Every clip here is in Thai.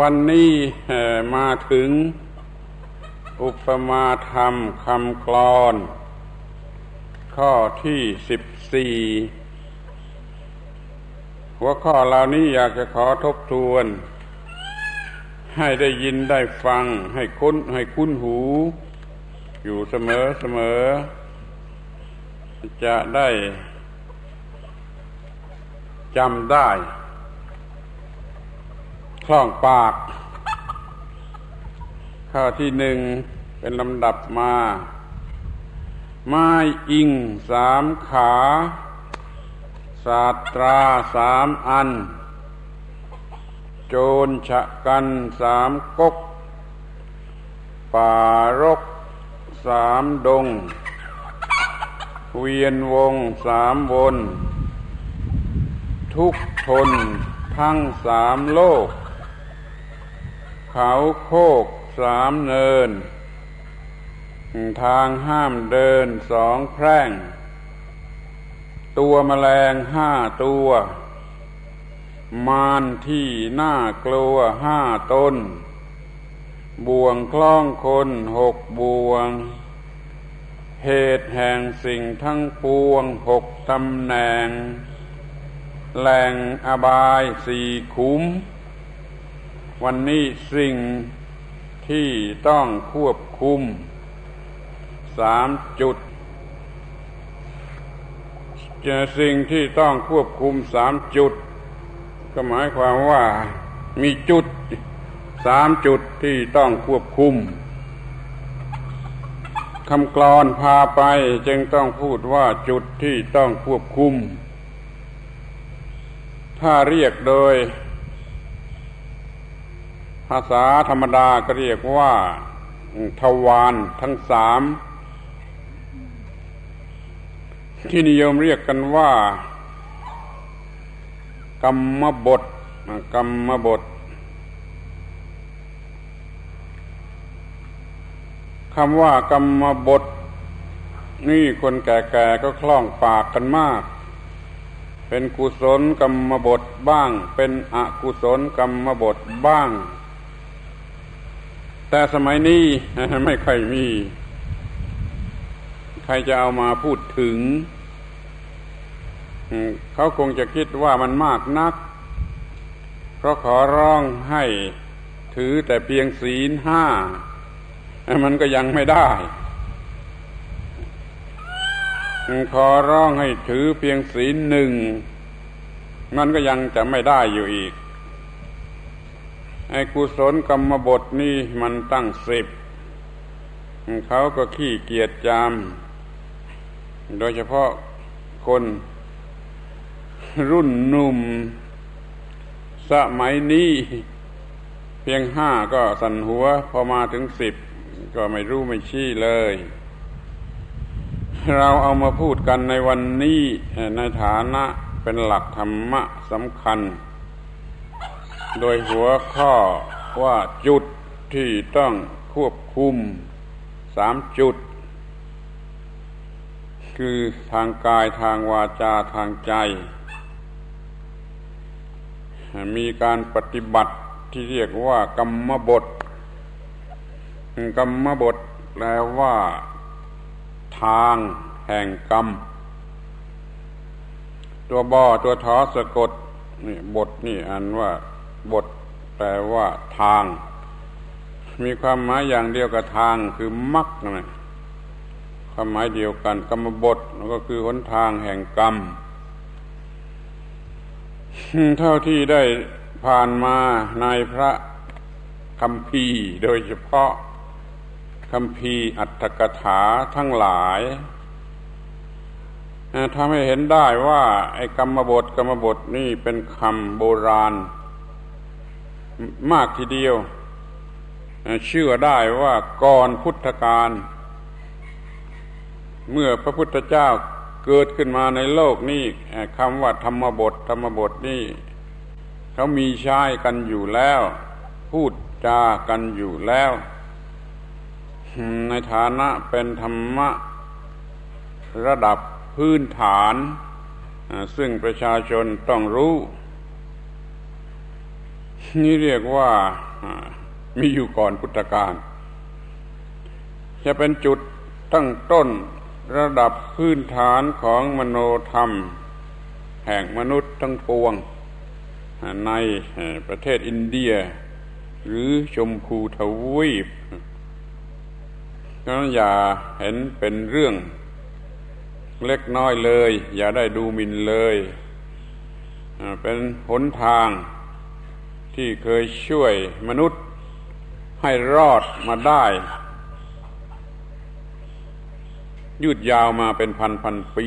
วันนี้มาถึงอุปมาธรรมคำกลอน ข้อที่สิบสี่หัวข้อเหล่านี้อยากจะขอทบทวน ให้ได้ยินได้ฟังให้คุ้นให้คุ้นหู อยู่เสมอเสมอ จะได้จำได้ คล่องปาก ข้อที่หนึ่งเป็นลำดับมา ไม้อิงสามขา ศาสตราสามอัน โจรฉะกันสามกกป่ารกสามดง เวียนวงสามวน ทุกทนทั้งสามโลก เขาโคกสามเนิน ทางห้ามเดินสองแพร่ง ตัวแมลงห้าตัว มานที่น่ากลัวห้าตน บ่วงคล้องคนหกบ่วง เหตุแห่งสิ่งทั้งปวงหกตำแหน่ง แหล่งอบายสี่คุ้ม วันนี้สิ่งที่ต้องควบคุมสามจุดจะสิ่งที่ต้องควบคุมสามจุด ก็หมายความว่ามีจุดสามจุดที่ต้องควบคุมคำกรอนพาไปจึงต้องพูดว่าจุดที่ต้องควบคุม ถ้าเรียกโดย ภาษาธรรมดาก็เรียกว่าทวารทั้งสามที่นิยมเรียกกันว่า กรรมบทกรรมบทคำว่ากรรมบท นี่คนแก่ๆก็คล่องปากกันมาก เป็นกุศลกรรมบทบ้าง เป็นอกุศลกรรมบทบ้าง แต่สมัยนี้ไม่ค่อยมี ใครจะเอามาพูดถึง เขาคงจะคิดว่ามันมากนัก เพราะขอร้องให้ถือแต่เพียงศีลห้า มันก็ยังไม่ได้ ขอร้องให้ถือเพียงศีลหนึ่ง มันก็ยังจะไม่ได้อยู่อีก ไอ้กุศลกรรมบทนี่มันตั้งสิบเขาก็ขี้เกียจจาม โดยเฉพาะคน รุ่นหนุ่ม สมัยนี้ เพียงห้าก็สั่นหัว พอมาถึงสิบก็ไม่รู้ไม่ชี้เลย เราเอามาพูดกันในวันนี้ในฐานะเป็นหลักธรรมะสำคัญ โดยหัวข้อว่าจุดที่ต้องควบคุมสามจุด คือทางกายทางวาจาทางใจ มีการปฏิบัติที่เรียกว่ากรรมบท กรรมบทแปลว่า ทางแห่งกรรม ตัวบอตัวทอสะกดนี่บทนี่อันว่า บทแปลว่าทาง มีความหมายอย่างเดียวกับทางคือมักนะความหมายเดียวกัน กรรมบทก็คือหนทางแห่งกรรม เท่าที่ได้ผ่านมาในพระคำพีโดยเฉพาะคำพีอัตถกถาทั้งหลายทำให้เห็นได้ว่า ไอ้กรรมบทกรรมบทนี่เป็นคำโบราณ มากทีเดียว เชื่อได้ว่าก่อนพุทธกาลเมื่อพระพุทธเจ้าเกิดขึ้นมาในโลกนี้คำว่าธรรมบท ธรรมบทนี่เขามีใช้กันอยู่แล้ว พูดจากันอยู่แล้ว ในฐานะเป็นธรรมะระดับพื้นฐาน ซึ่งประชาชนต้องรู้ นี่เรียกว่ามีอยู่ก่อนพุทธกาลจะเป็นจุดตั้งต้นระดับพื้นฐานของมโนธรรม แห่งมนุษย์ทั้งปวง ในประเทศอินเดีย หรือชมพูทวีปนั้นอย่าเห็นเป็นเรื่องเล็กน้อยเลย อย่าได้ดูหมิ่นเลย เป็นหนทาง ที่เคยช่วยมนุษย์ให้รอดมาได้ ยืดยาวมาเป็นพันพันปี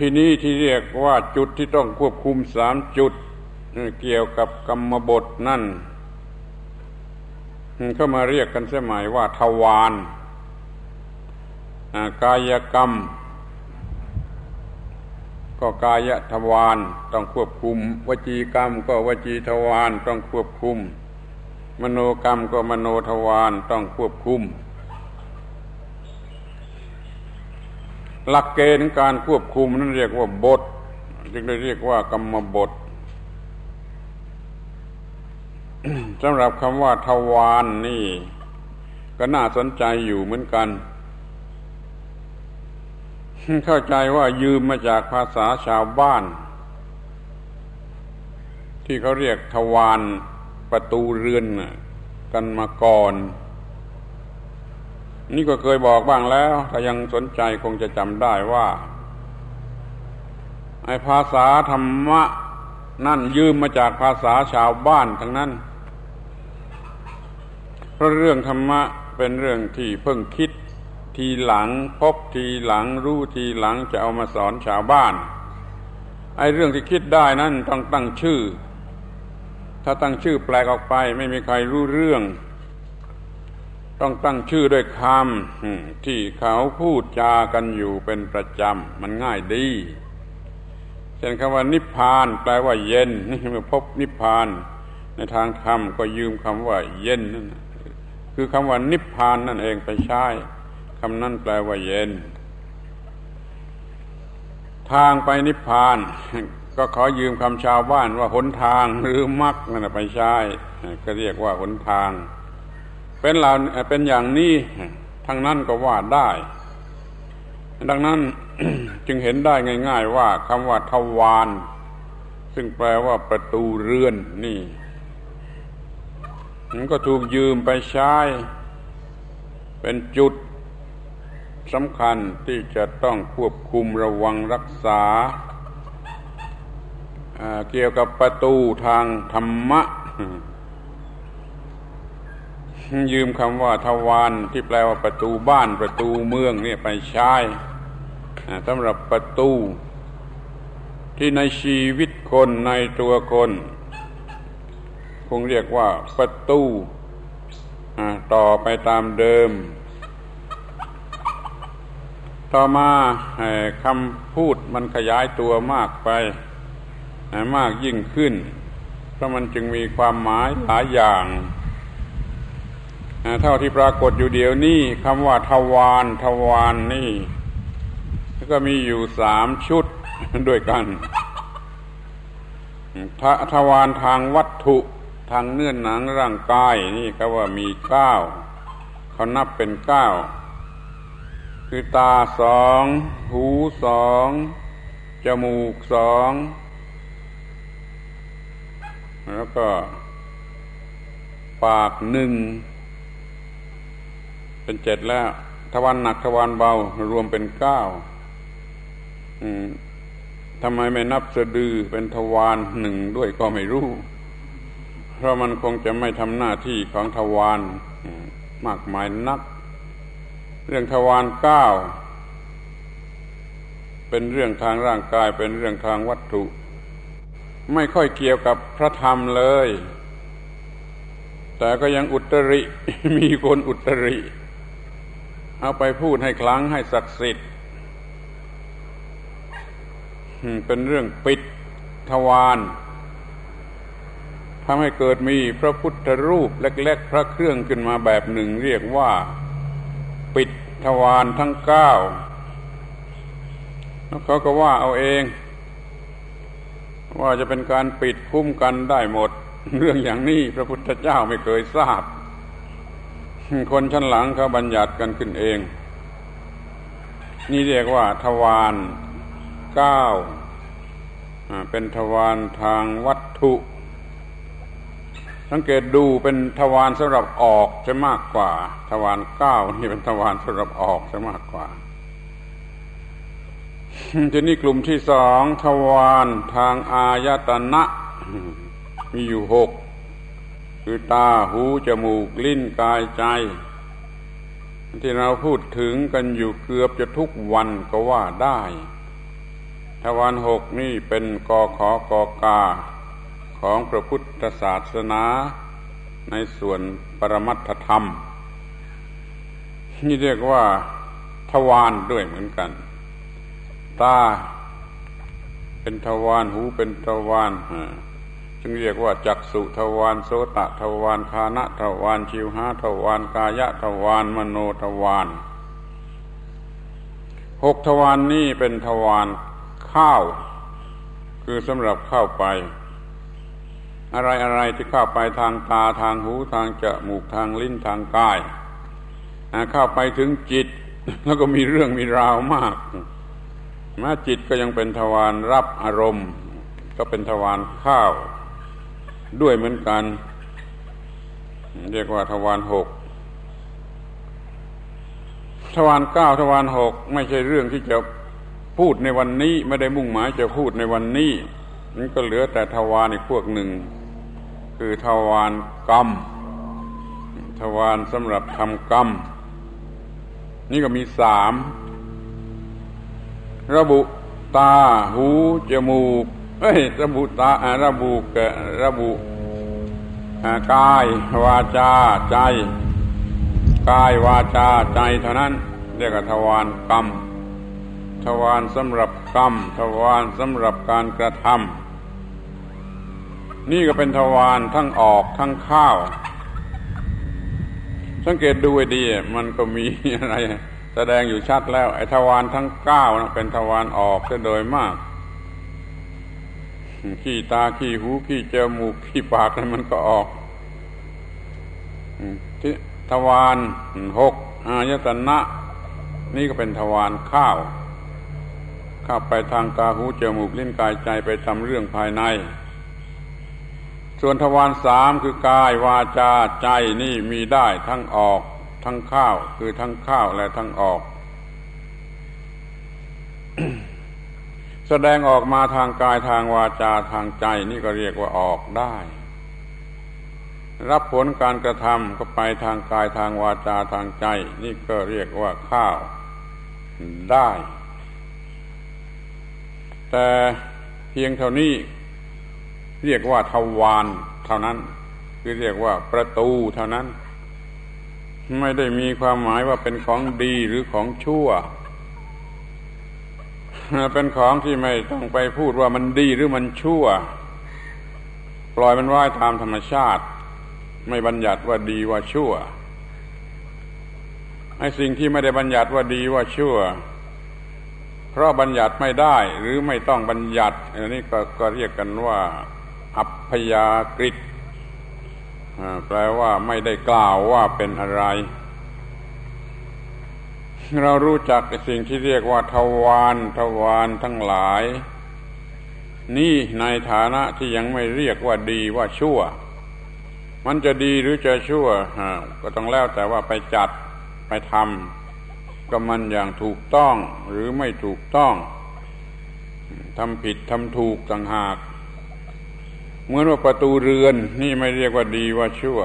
ทีนี้ที่เรียกว่าจุดที่ต้องควบคุมสามจุด เกี่ยวกับกรรมบทนั่นเข้ามาเรียกกันสมัยว่าทวารกายกรรม ก็กายทวารต้องควบคุม วจีกรรมก็วจีทวารต้องควบคุม มโนกรรมก็มโนทวารต้องควบคุม หลักเกณฑ์การควบคุมนั้นเรียกว่าบทจึงได้เรียกว่ากรรมบทสำหรับคำว่าทวารนนี่ ก็น่าสนใจอยู่เหมือนกัน เข้าใจว่ายืมมาจากภาษาชาวบ้าน ที่เขาเรียกทวารประตูเรือนกันมาก่อน นี่ก็เคยบอกบ้างแล้ว ถ้ายังสนใจคงจะจำได้ว่าไอ้ภาษาธรรมะนั่นยืมมาจากภาษาชาวบ้านทั้งนั้น เพราะเรื่องธรรมะเป็นเรื่องที่เพิ่งคิด ทีหลังพบทีหลังรู้ทีหลังจะเอามาสอนชาวบ้านไอ้เรื่องที่คิดได้นั้นต้องตั้งชื่อ ถ้าตั้งชื่อแปลกออกไปไม่มีใครรู้เรื่อง ต้องตั้งชื่อด้วยคำที่เขาพูดจากันอยู่เป็นประจำมันง่ายดีเช่นคำว่านิพพาน แปลว่าเย็นนี่มื่อพบนิพพาน ในทางธรรมก็ยืมคำว่า เย็นนั่นคือคำว่านิพพานนั่นเองไปใช้ คำนั้นแปลว่าเย็น ทางไปนิพพาน ก็ขอยืมคำชาวบ้านว่าหนทางหรือมรรคนั่นไปใช้ก็เรียกว่าหนทาง เป็นเหล่าเป็นอย่างนี้ทั้งนั้นก็ว่าได้ ดังนั้นจึงเห็นได้ง่าย ๆ ว่าคำว่าทวารซึ่งแปลว่าประตูเรือนนี่มันก็ถูกยืมไปใช้ เป็นจุด สำคัญที่จะต้องควบคุมระวังรักษา เกี่ยวกับประตูทางธรรมะ ยืมคำว่าทวารที่แปลว่าประตูบ้านประตูเมืองเนี่ยไปใช้สำหรับประตูที่ในชีวิตคนในตัวคนคงเรียกว่าประตูต่อไปตามเดิม ต่อมาคำพูดมันขยายตัวมากไปมากยิ่งขึ้น เพราะมันจึงมีความหมายหลายอย่างเท่าที่ปรากฏอยู่เดี๋ยวนี้คำว่าทวารทวารนนี่ก็มีอยู่สามชุดด้วยกันททวารทางวัตถุทางเนื้อหนังร่างกายนี่ก็ว่ามีเก้าเขานับเป็นเก้า คือตาสอง หูสอง จมูกสอง แล้วก็ ปากหนึ่ง เป็นเจ็ดแล้ว ทวารหนักทวารเบา รวมเป็นเก้าทำไมไม่นับสะดือเป็นทวารหนึ่งด้วยก็ไม่รู้ เพราะมันคงจะไม่ทำหน้าที่ของทวารมากมายนัก เรื่องทวารเก้าเป็นเรื่องทางร่างกายเป็นเรื่องทางวัตถุ ไม่ค่อยเกี่ยวกับพระธรรมเลย แต่ก็ยังอุตริมีคนอุตริ เอาไปพูดให้คลังให้ศักดิ์สิทธิ์เป็นเรื่องปิดทวารทำให้เกิดมีพระพุทธรูปเล็ก ๆ พระเครื่องขึ้นมาแบบหนึ่งเรียกว่า ปิดทวารทั้งเก้าแล้วเขาก็ว่าเอาเอง ว่าจะเป็นการปิดคุ้มกันได้หมด เรื่องอย่างนี้พระพุทธเจ้าไม่เคยทราบ คนชั้นหลังเขาบัญญัติกันขึ้นเอง นี่เรียกว่าทวารเก้าเป็นทวารทางวัตถุ สังเกตดูเป็นทวารสำหรับออกจะมากกว่า ทวารเก้านี่เป็นทวารสำหรับออกจะมากกว่าทีนี้กลุ่มที่สองทวารทางอายตนะ มีอยู่หกคือตาหูจมูกลิ้นกายใจ ที่เราพูดถึงกันอยู่เกือบจะทุกวันก็ว่าได้ ทวารหกนี่เป็นกอขอกอกา ของพระพุทธศาสนาในส่วนปรมัตถธรรม นี่เรียกว่าทวารด้วยเหมือนกัน ตาเป็นทวารหูเป็นทวารจึงเรียกว่าจักสุทวารโสตทวารคานะทวารชิวหาทวารกายะทวารมโนทวารหกทวารนนี้เป็นทวารข้าว คือสำหรับเข้าไป อะไรอะไรที่เข้าไปทางตาทางหูทางจมูกทางลิ้นทางกายเข้าไปถึงจิต แล้วก็มีเรื่องมีราวมากม้จิตก็ยังเป็นทวารรับอารมณ์ ก็เป็นทวารข้าว ด้วยเหมือนกัน เรียกว่าทวารหกทวารเก้าทวารหกไม่ใช่เรื่องที่จะพูดในวันนี้ ไม่ได้มุ่งหมายจะพูดในวันนี้นั่นก็เหลือแต่ทวารอีกพวกหนึ่ง คือทวารกรรม ทวารสำหรับทำกรรม นี่ก็มีสามระบุตาหูจมูกเอ้ยระบุตาระบุกระบุกายวาจาใจ กายวาจาใจเท่านั้น เรียกว่าทวารกรรม ทวารสำหรับกรรม ทวารสำหรับการกระทำ นี่ก็เป็นทวารทั้งออกทั้งข้าว สังเกตดูให้ดีมันก็มีอะไร แสดงอยู่ชัดแล้ว ไอ้ทวารทั้งเก้านะเป็นทวารออกซะโดยมากขี้ตาขี้หูขี้จมูกขี้ปากมันก็ออกที่ทวารหกอายตนะ นี่ก็เป็นทวารข้าว ข้าไปทางตาหูจมูกลิ้นกายใจไปทำเรื่องภายใน ส่วนทวารสามคือกายวาจาใจนี่มีได้ทั้งออกทั้งข้าวคือทั้งข้าวและทั้งออก แสดงออกมาทางกายทางวาจาทางใจนี่ก็เรียกว่าออกได้ รับผลการกระทำก็ไปทางกายทางวาจาทางใจ นี่ก็เรียกว่าข้าวได้ แต่เพียงเท่านี้ เรียกว่าทวารเท่านั้น คือเรียกว่าประตูเท่านั้น ไม่ได้มีความหมายว่าเป็นของดีหรือของชั่ว เป็นของที่ไม่ต้องไปพูดว่ามันดีหรือมันชั่ว ปล่อยมันว่ายตามธรรมชาติ ไม่บัญญัติว่าดีว่าชั่วไอ้สิ่งที่ไม่ได้บัญญัติว่าดีว่าชั่ว เพราะบัญญัติไม่ได้หรือไม่ต้องบัญญัติอันนี้ก็ก็เรียกกันว่า อัพยากฤิแปลว่าไม่ได้กล่าวว่าเป็นอะไร เรารู้จักสิ่งที่เรียกว่าทวารทวารทั้งหลาย นี่ในฐานะที่ยังไม่เรียกว่าดีว่าชั่ว มันจะดีหรือจะชั่ว ก็ต้องแล้วแต่ว่าไปจัดไปทำกับมันอย่างถูกต้องหรือไม่ถูกต้องทำผิดทำถูกต่างหาก เหมือนว่าประตูเรือนนี่ไม่เรียกว่าดีว่าชั่ว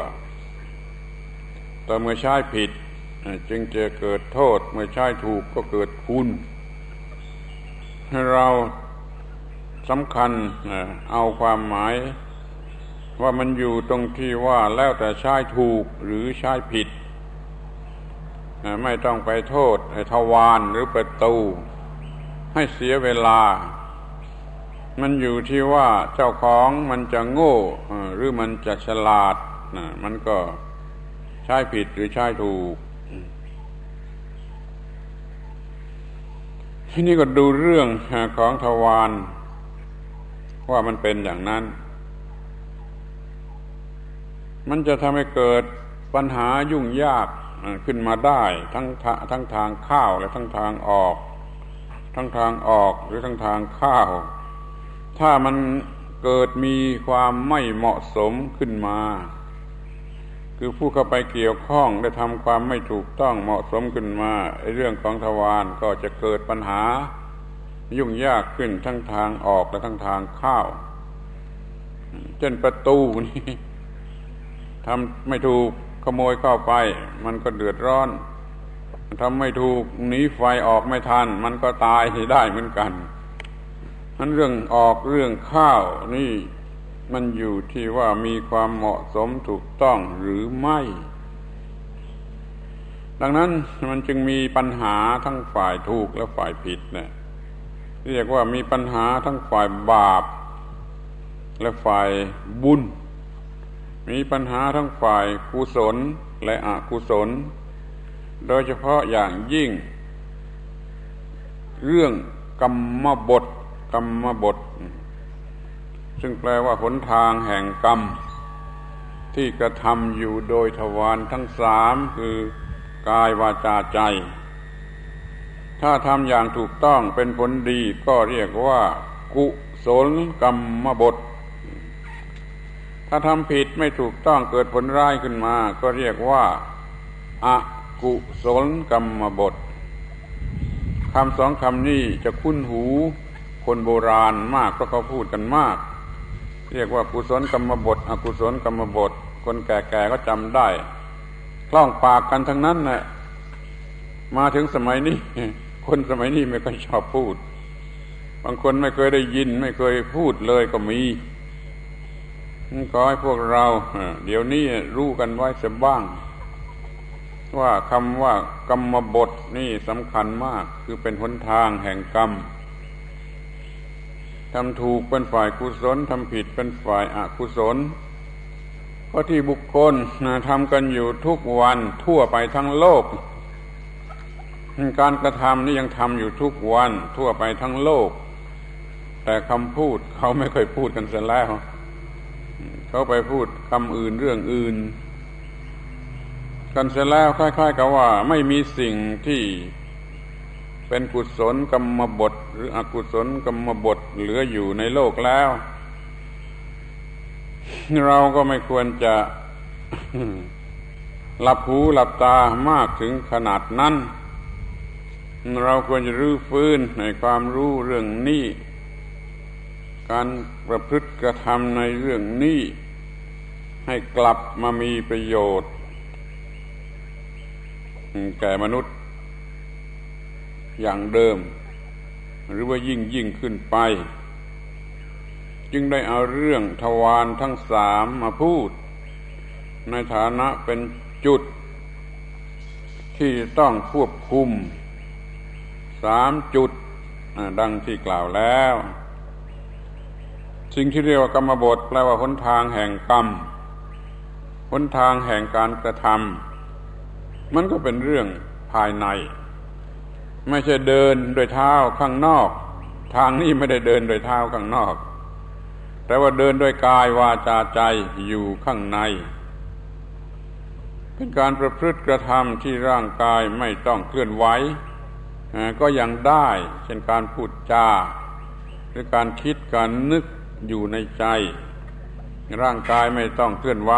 แต่เมื่อใช้ผิด จึงจะเกิดโทษ เมื่อใช้ถูกก็เกิดคุณเราสำคัญเอาความหมาย ว่ามันอยู่ตรงที่ว่าแล้วแต่ใช้ถูกหรือใช้ผิด ไม่ต้องไปโทษทวารหรือประตู ให้เสียเวลา มันอยู่ที่ว่าเจ้าของมันจะโง่หรือมันจะฉลาดนะมันก็ใช่ผิดหรือใช่ถูก ที่นี่ก็ดูเรื่องของทวารว่ามันเป็นอย่างนั้น มันจะทำให้เกิดปัญหายุ่งยากขึ้นมาได้ทั้งทั้งทางข้าวและทั้งทางออก ทั้งทางออกหรือทั้งทางข้าว ถ้ามันเกิดมีความไม่เหมาะสมขึ้นมา คือผู้เข้าไปเกี่ยวข้องได้ทำความไม่ถูกต้องเหมาะสมขึ้นมาเรื่องของทวารก็จะเกิดปัญหา ยุ่งยากขึ้นทั้งทางออกและทั้งทางเข้าเช่นประตูนี่ทำไม่ถูกขโมยเข้าไป มันก็เดือดร้อนทำไม่ถูกหนีไฟออกไม่ทัน มันก็ตายได้เหมือนกันันเรื่องออกเรื่องข้าวนี่มันอยู่ที่ว่ามีความเหมาะสมถูกต้องหรือไม่ ดังนั้นมันจึงมีปัญหาทั้งฝ่ายถูกและฝ่ายผิดนะเรียกว่ามีปัญหาทั้งฝ่ายบาป และฝ่ายบุญ มีปัญหาทั้งฝ่ายกุศลและอกุศล โดยเฉพาะอย่างยิ่ง เรื่องกรรมบท กรรมบท ซึ่งแปลว่าหนทางแห่งกรรม ที่กระทำอยู่โดยทวารทั้งสามคือกายวาจาใจ ถ้าทำอย่างถูกต้องเป็นผลดีก็เรียกว่า กุศลกรรมบท ถ้าทำผิดไม่ถูกต้องเกิดผลร้ายขึ้นมา ก็เรียกว่าอากุศลกรรมบทคำสองคำนี้จะคุ้นหู คนโบราณมากเพราะเขาพูดกันมาก เรียกว่ากุศลกรรมบท อกุศลกรรมบท คนแก่ๆก็จำได้คล่องปากกันทั้งนั้นนะมาถึงสมัยนี้ คนสมัยนี้ไม่ค่อยชอบพูด บางคนไม่เคยได้ยิน ไม่เคยพูดเลยก็มีขอให้พวกเราเดี๋ยวนี้รู้กันไว้สักบ้าง ว่าคำว่ากรรมบทนี่สำคัญมาก คือเป็นหนทางแห่งกรรม ทำถูกเป็นฝ่ายกุศลทำผิดเป็นฝ่ายอกุศลเพราะที่บุคคลทำกันอยู่ทุกวันทั่วไปทั้งโลก การกระทำนี่ยังทำอยู่ทุกวันทั่วไปทั้งโลก แต่คำพูดเขาไม่เคยพูดกันเสียแล้ว เขาไปพูดคำอื่นเรื่องอื่น กันเสร็จแล้วคล้ายๆกับว่าไม่มีสิ่งที่ เป็นกุศลกรรมบท หรืออกุศลกรรมบทเหลืออยู่ในโลกแล้ว เราก็ไม่ควรจะหลับหูหลับตามากถึงขนาดนั้น เราควรจะรื้อฟื้นในความรู้เรื่องนี้ การประพฤติกระทำในเรื่องนี้ ให้กลับมามีประโยชน์แก่มนุษย์ อย่างเดิม หรือว่ายิ่งยิ่งขึ้นไป จึงได้เอาเรื่องทวารทั้งสามมาพูด ในฐานะเป็นจุด ที่ต้องควบคุมสามจุดดังที่กล่าวแล้ว สิ่งที่เรียกว่ากรรมบทแปลว่าหนทางแห่งกรรมหนทางแห่งการกระทำมันก็เป็นเรื่องภายใน ไม่ใช่เดินโดยเท้าข้างนอก ทางนี้ไม่ได้เดินโดยเท้าข้างนอก แต่ว่าเดินโดยกายวาจาใจอยู่ข้างใน เป็นการประพฤติกระทำที่ร่างกายไม่ต้องเคลื่อนไหวก็ยังได้ เช่นการพูดจา หรือการคิดการนึกอยู่ในใจ ร่างกายไม่ต้องเคลื่อนไหว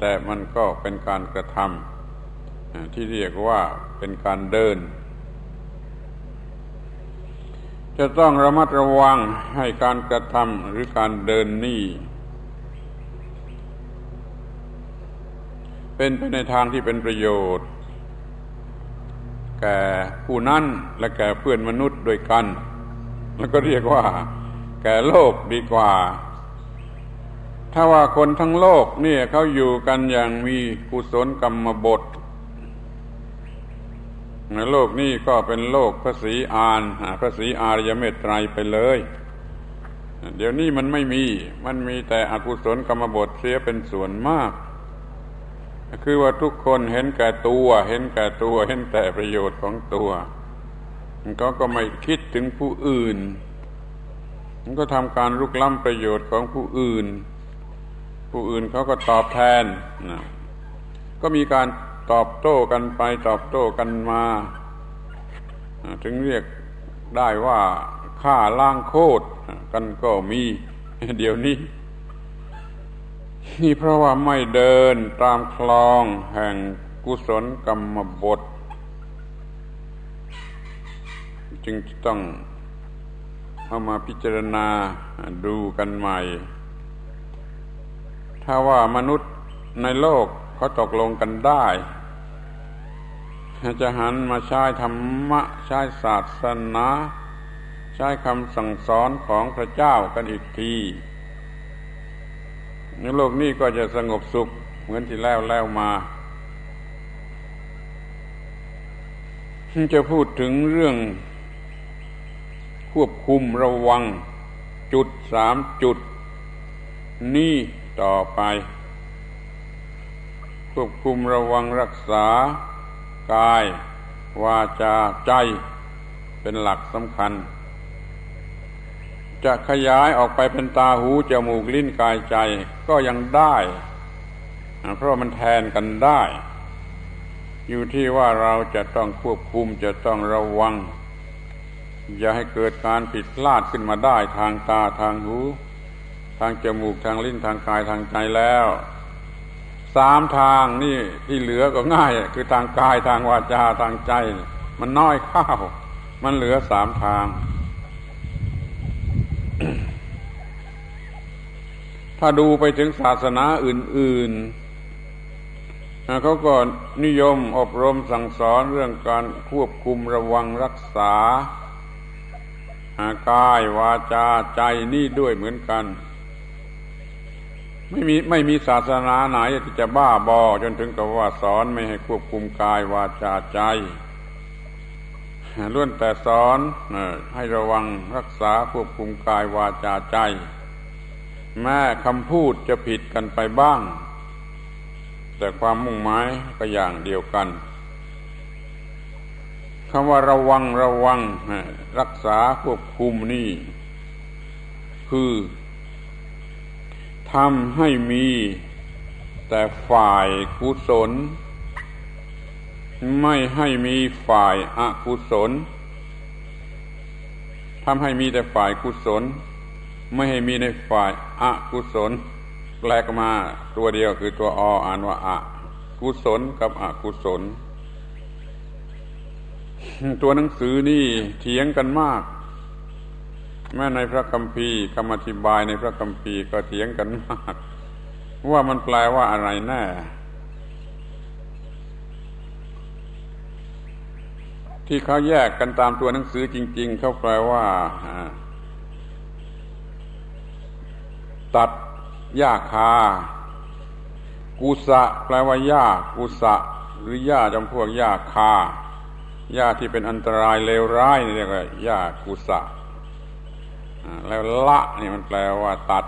แต่มันก็เป็นการกระทำที่เรียกว่าเป็นการเดิน จะต้องระมัดระวังให้การกระทำหรือการเดินนี่ เป็นไปในทางที่เป็นประโยชน์ แก่ผู้นั้นและแก่เพื่อนมนุษย์ด้วยกัน แล้วก็เรียกว่า แก่โลกดีกว่า ถ้าว่าคนทั้งโลกเนี่ยเขาอยู่กันอย่างมีกุศลกรรมบท โลกนี้ก็เป็นโลกพระศรีอานพระศรีอารยเมตไตรไปเลย เดี๋ยวนี้มันไม่มี มันมีแต่อกุศลกรรมบทเสียเป็นส่วนมาก คือว่าทุกคนเห็นแก่ตัว เห็นแก่ตัว เห็นแต่ประโยชน์ของตัวเขาก็ไม่คิดถึงผู้อื่น มันก็ทำการลุกล้ำประโยชน์ของผู้อื่น ผู้อื่นเขาก็ตอบแทนนะก็มีการ ตอบโต้กันไปตอบโต้กันมา ถึงเรียกได้ว่าฆ่าล้างโคตรกันก็มีเดี๋ยวนี้ นี่เพราะว่าไม่เดินตามคลองแห่งกุศลกรรมบท จึงต้องเอามาพิจารณาดูกันใหม่ ถ้าว่ามนุษย์ในโลกเขาตกลงกันได้ จะหันมาใช้ธรรมะใช้ศาสนา ใช้คำสั่งสอนของพระเจ้ากันอีกทีในโลกนี้ก็จะสงบสุขเหมือนที่แล้วแล้วมาจะพูดถึงเรื่องควบคุมระวังจุดสามจุด นี่ต่อไป ควบคุมระวังรักษา กาย วาจาใจ เป็นหลักสำคัญ จะขยายออกไปเป็นตาหูจมูกลิ้นกายใจก็ยังได้ เพราะมันแทนกันได้ อยู่ที่ว่าเราจะต้องควบคุมจะต้องระวัง อย่าให้เกิดการผิดพลาดขึ้นมาได้ทางตาทางหู ทางจมูกทางลิ้นทางกายทางใจแล้ว สามทางนี่ที่เหลือก็ง่าย คือทางกายทางวาจาทางใจ มันน้อยข้าวมันเหลือสามทาง ถ้าดูไปถึงศาสนาอื่น ๆ เขาก็นิยมอบรมสั่งสอนเรื่องการควบคุมระวังรักษากายวาจาใจนี่ด้วยเหมือนกัน ไม่มีไม่มีศาสนาไหนที่จะบ้าบอ จนถึงกับว่าสอนไม่ให้ควบคุมกายวาจาใจล้วนแต่สอนให้ระวังรักษาควบคุมกายวาจาใจ แม้คำพูดจะผิดกันไปบ้าง แต่ความมุ่งหมายก็อย่างเดียวกันคำว่าระวังระวังรักษาควบคุมนี่ คือ ทำให้มีแต่ฝ่ายกุศล ไม่ให้มีฝ่ายอกุศลทำให้มีแต่ฝ่ายกุศล ไม่ให้มีในฝ่ายอกุศล แปลกมาตัวเดียวคือตัวออ่านว่าอะกุศลกับอกุศล ตัวหนังสือนี่เถียงกันมาก แม้ในพระคัมภีร์คำอธิบายในพระคัมภีร์ก็เถียงกันมาก ว่ามันแปลว่าอะไรแน่ที่เขาแยกกันตามตัวหนังสือจริง ๆ เขาแปลว่า ตัดหญ้าคา กุสะ แปลว่าหญ้ากุสะ หรือหญ้าจำพวกหญ้าคาหญ้าที่เป็นอันตรายเลวร้ายนี่เรียกว่าหญ้ากุสะ แล้วละนี่มันแปลว่า ตัด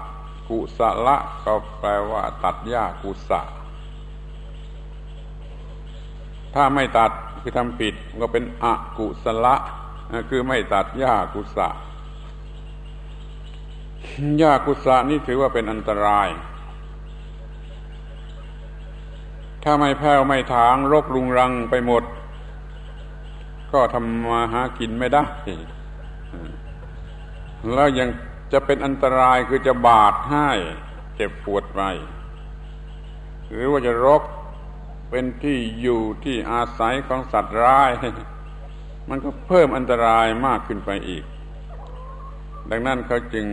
กุสะละก็แปลว่า ตัดหญ้ากุสะถ้าไม่ตัดคือทำผิดก็เป็นอกุสละคือไม่ตัดหญ้ากุสะหญ้ากุสะนี่ถือว่าเป็นอันตราย ถ้าไม่แผ้วไม่ถางรกรุงรังไปหมด ก็ทำมาหากินไม่ได้ แล้วยังจะเป็นอันตรายคือจะบาดให้เจ็บปวดไปหรือว่าจะรกเป็นที่อยู่ที่อาศัยของสัตว์ร้าย มันก็เพิ่มอันตรายมากขึ้นไปอีก ดังนั้นเขาจึง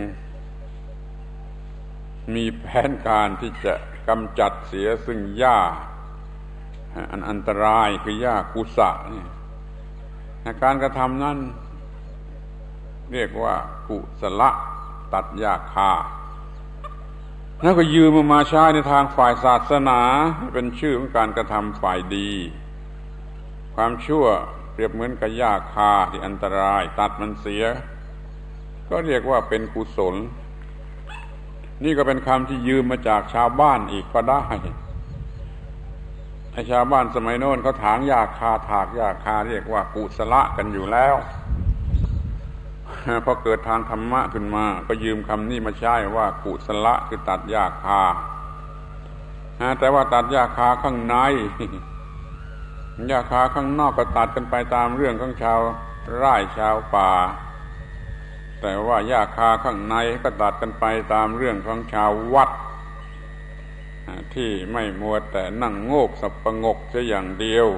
มีแผนการที่จะกำจัดเสียซึ่งหญ้าอันอันตรายคือหญ้ากุสะนี่การกระทำนั้น เรียกว่ากุศลตัดยาคาแล้วก็ยืมมาใช้ในทางฝ่ายศาสนา เป็นชื่อของการกระทำฝ่ายดี ความชั่วเปรียบเหมือนกับยาคาที่อันตราย ตัดมันเสีย ก็เรียกว่าเป็นกุศล นี่ก็เป็นคำที่ยืมมาจากชาวบ้านอีกก็ได้ไอชาวบ้านสมัยโน้นเขาถางหญ้าคาถากหญ้าคาเรียกว่ากุศละกันอยู่แล้ว พอเกิดทางธรรมะขึ้นมา ก็ยืมคำนี้มาใช้ว่ากุศละคือตัดหญ้าคาแต่ว่าตัดหญ้าคาข้างในหญ้าคาข้างนอกก็ตัดกันไปตามเรื่องของชาวไร่ชาวป่า แต่ว่าหญ้าคาข้างในก็ตัดกันไปตามเรื่องของชาววัด ที่ไม่มัวแต่นั่งโงกสับประงกจะอย่างเดียว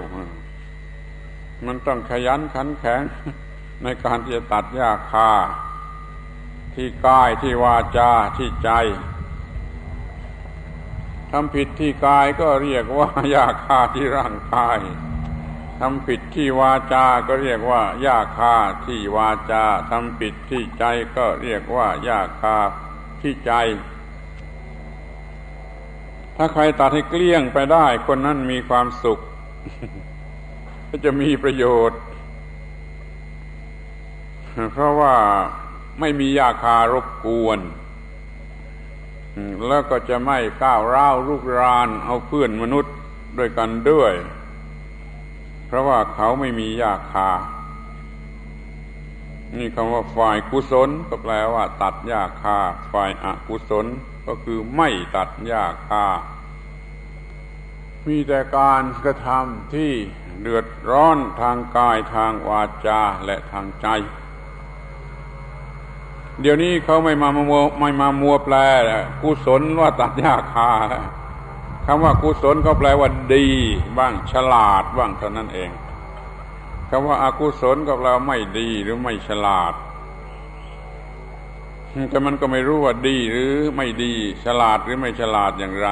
มันต้องขยันขันแข็ง ในการที่จะตัดหญ้าคา ที่กายที่วาจาที่ใจทำผิดที่กายก็เรียกว่ายาคาที่ร่างกายทำผิดที่วาจา ก็เรียกว่ายาคาที่วาจาทำผิดที่ใจก็เรียกว่ายาคาที่ใจ ถ้าใครตัดให้เกลี้ยงไปได้ คนนั้นมีความสุข ก็จะมีประโยชน์ เพราะว่าไม่มียาคารบกวน แล้วก็จะไม่ก้าวร้าวลุกรานเอาเพื่อนมนุษย์ด้วยกันด้วย เพราะว่าเขาไม่มียาคา นี่คำว่าฝ่ายกุศลก็แปลว่า ตัดยาคา ฝ่ายอกุศลก็คือไม่ตัดยาคา มีแต่การกระทำที่เดือดร้อนทางกายทางวาจาและทางใจ เดี๋ยวนี้เขาไม่มามัวไม่มามัวแปลกุศลว่าตัดหญ้าคาคำว่ากุศลเขาแปลว่าดีบ้างฉลาดบ้างเท่านั้นเองคำว่าอากุศลก็แปลว่าไม่ดีหรือไม่ฉลาดแต่มันก็ไม่รู้ว่าดีหรือไม่ดีฉลาดหรือไม่ฉลาดอย่างไร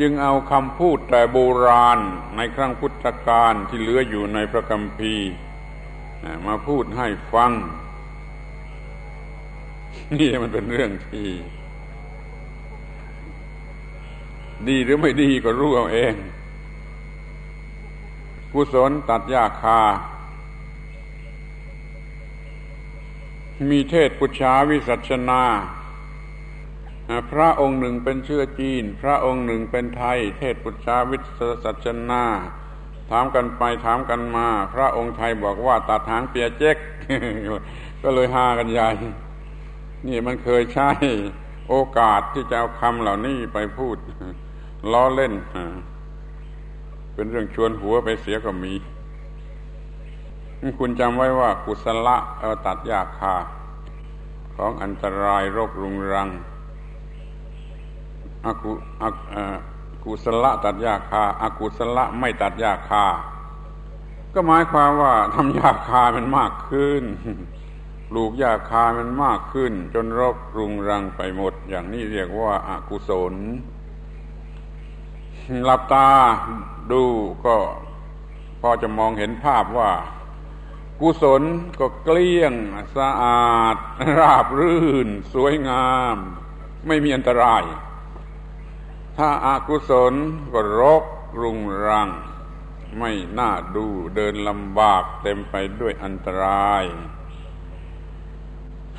จึงเอาคำพูดแต่โบราณในครั้งพุทธกาลที่เหลืออยู่ในพระคัมภีร์มาพูดให้ฟัง นี่มันเป็นเรื่องที่ ดีหรือไม่ดีก็รู้เอาเอง กุศลตัดยาคา มีเทศปุชาวิสัชนาพระองค์หนึ่งเป็นเชื้อจีน พระองค์หนึ่งเป็นไทย เทศปุชาวิสัชนาถามกันไปถามกันมา พระองค์ไทยบอกว่าตัดหางเปียเจ๊กก็เลยหากันใหญ่ นี่มันเคยใช้โอกาสที่จะเอาคำเหล่านี้ไปพูด ล้อเล่น เป็นเรื่องชวนหัวไปเสียก็มี คุณจำไว้ว่ากุศละเอตัดยาคา ของอันตรายโรครุงรังอากุอากุศละตัดยาคาอากุศละไม่ตัดยาคา ก็หมายความว่าทำยาคามันมากขึ้น ปลูกหญ้าคามันมากขึ้น จนรกรุงรังไปหมด อย่างนี้เรียกว่าอากุศล หลับตาดูก็พอจะมองเห็นภาพว่า กุศลก็เกลี้ยง สะอาด ราบรื่น สวยงาม ไม่มีอันตราย ถ้าอากุศลก็รกรุงรัง ไม่น่าดูเดินลำบากเต็มไปด้วยอันตราย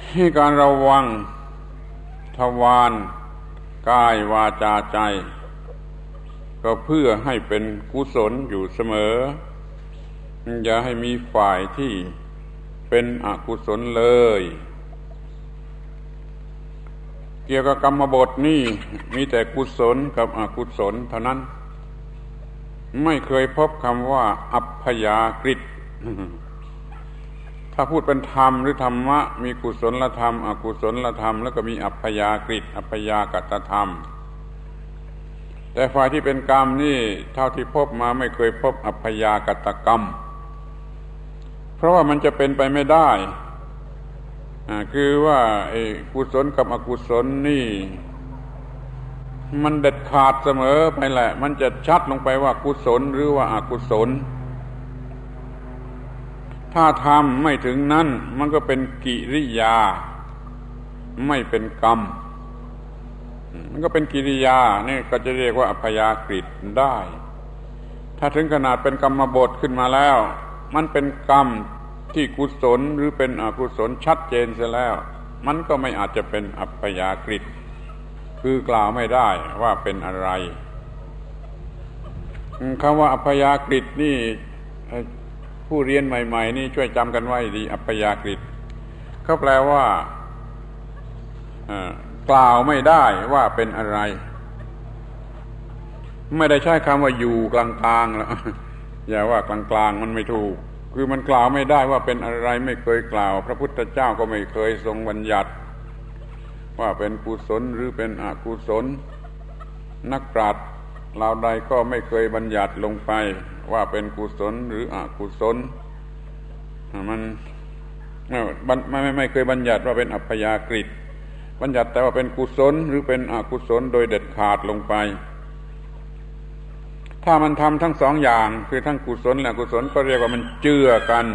ให้การระวังทวารกายวาจาใจ ก็เพื่อให้เป็นกุศลอยู่เสมอ อย่าให้มีฝ่ายที่เป็นอกุศลเลย เกี่ยวกับกรรมบทนี่มีแต่กุศลกับอกุศลเท่านั้น ไม่เคยพบคำว่า อัพยากฤิ ถ้าพูดเป็นธรรมหรือธรรมะ มีกุศลธรรม อกุศลธรรม แล้วก็มีอัพยากฤิอัพยากตธรรม แต่ฝ่ายที่เป็นกรรมนี่เท่าที่พบมาไม่เคยพบอัพยากตกรรม เพราะว่ามันจะเป็นไปไม่ได้คือว่าไอ้กุศลกับอกุศลนี่ มันเด็ดขาดเสมอไปแหละ มันจะชัดลงไปว่ากุศลหรือว่าอากุศล ถ้าทำไม่ถึงนั้น มันก็เป็นกิริยา ไม่เป็นกรรม มันก็เป็นกิริยานี่ก็จะเรียกว่าอภยากฤิได้ ถ้าถึงขนาดเป็นกรรมบทขึ้นมาแล้ว มันเป็นกรรมที่กุศลหรือเป็นอกุศลชัดเจนเสียแล้ว มันก็ไม่อาจจะเป็นอัพยากฤิคือกล่าวไม่ได้ว่าเป็นอะไรคำว่าอัพยากฤินี่ ผู้เรียนใหม่ ๆ นี่ช่วยจำกันไว้ดีอัพยากฤิเขาแปลว่ากล่าวไม่ได้ว่าเป็นอะไร ไม่ได้ใช้คำว่าอยู่กลางๆแล้วอย่าว่ากลางๆมันไม่ถูก คือมันกล่าวไม่ได้ว่าเป็นอะไรไม่เคยกล่าว พระพุทธเจ้าก็ไม่เคยทรงบัญญัติ ว่าเป็นกุศลหรือเป็นอกุศล นักปราชญ์ เราใดก็ไม่เคยบัญญัติลงไปว่าเป็นกุศลหรืออกุศล มันไม่ไม่ไม่เคยบัญญัติว่าเป็นอัพยากฤิบัญญัติแต่ว่าเป็นกุศลหรือเป็นอกุศลโดยเด็ดขาดลงไป ถ้ามันทำทั้งสองอย่างคือทั้งกุศลและกุศลก็เรียกว่ามันเจือกัน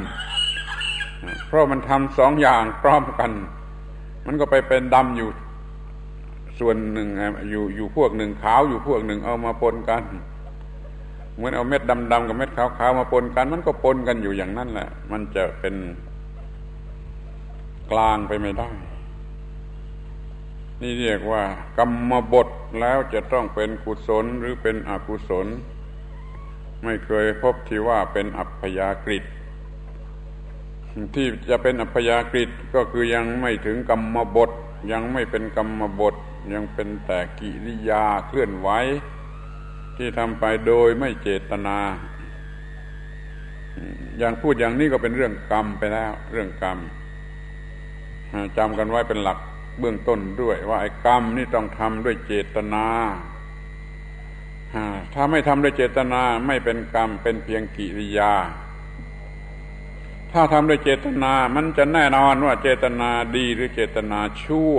เพราะมันทำสองอย่างพร้อมกัน มันก็ไปเป็นดำอยู่ ส่วนหนึ่งอยู่อยู่พวกหนึ่งขาวอยู่พวกหนึ่งเอามาปนกัน เหมือนเอาเม็ดดำๆกับเม็ดขาวๆมาปนกัน มันก็ปนกันอยู่อย่างนั้นแหละ มันจะเป็นกลางไปไม่ได้ นี่เรียกว่ากรรมบทแล้วจะต้องเป็นกุศลหรือเป็นอกุศล ไม่เคยพบที่ว่าเป็นอัพยากฤิที่จะเป็นอัพยากฤิก็คือยังไม่ถึงกรรมบทยังไม่เป็นกรรมบท ยังเป็นแต่กิริยาเคลื่อนไหวที่ทำไปโดยไม่เจตนา อย่างพูดอย่างนี้ก็เป็นเรื่องกรรมไปแล้ว เรื่องกรรมจำกันไว้เป็นหลักเบื้องต้นด้วย ว่าไอ้กรรมนี่ต้องทำด้วยเจตนาถ้าไม่ทำด้วยเจตนาไม่เป็นกรรมเป็นเพียงกิริยา ถ้าทำด้วยเจตนา มันจะแน่นอนว่าเจตนาดีหรือเจตนาชั่ว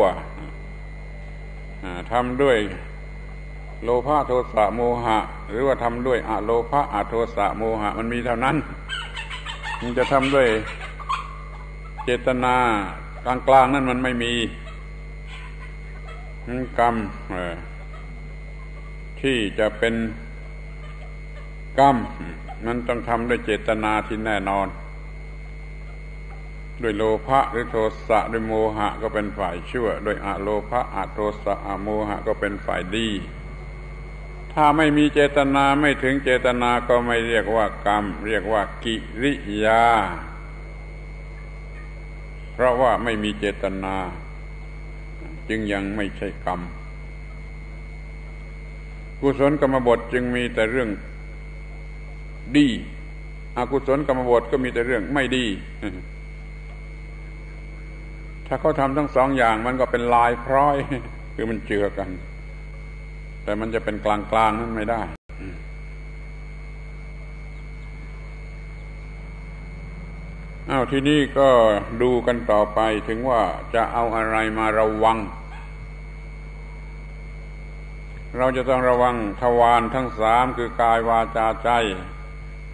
ทำด้วยโลภะโทสะโมหะ หรือว่าทำด้วยอะโลภะอะโทสะโมหะ มันมีเท่านั้น มันจะทำด้วยเจตนากลางกลางนั่นมันไม่มีกรรมที่จะเป็นกรรมมันต้องทำด้วยเจตนาที่แน่นอน ด้วยโลภะหรือโทสะด้วยโมหะก็เป็นฝ่ายชั่วโดยอะโลภะอะโทสะอะโมหะก็เป็นฝ่ายดี ถ้าไม่มีเจตนาไม่ถึงเจตนาก็ไม่เรียกว่ากรรม เรียกว่ากิริยา เพราะว่าไม่มีเจตนา จึงยังไม่ใช่กรรม กุศลกรรมบทจึงมีแต่เรื่องดีอกุศลกรรมบทก็มีแต่เรื่องไม่ดี ถ้าเขาทำทั้งสองอย่างมันก็เป็นลายพร้อย คือมันเจือกัน แต่มันจะเป็นกลางๆนั้นไม่ได้อ้าวที่นี้ก็ดูกันต่อไปถึงว่าจะเอาอะไรมาระวัง เราจะต้องระวังทวารทั้งสามคือกายวาจาใจ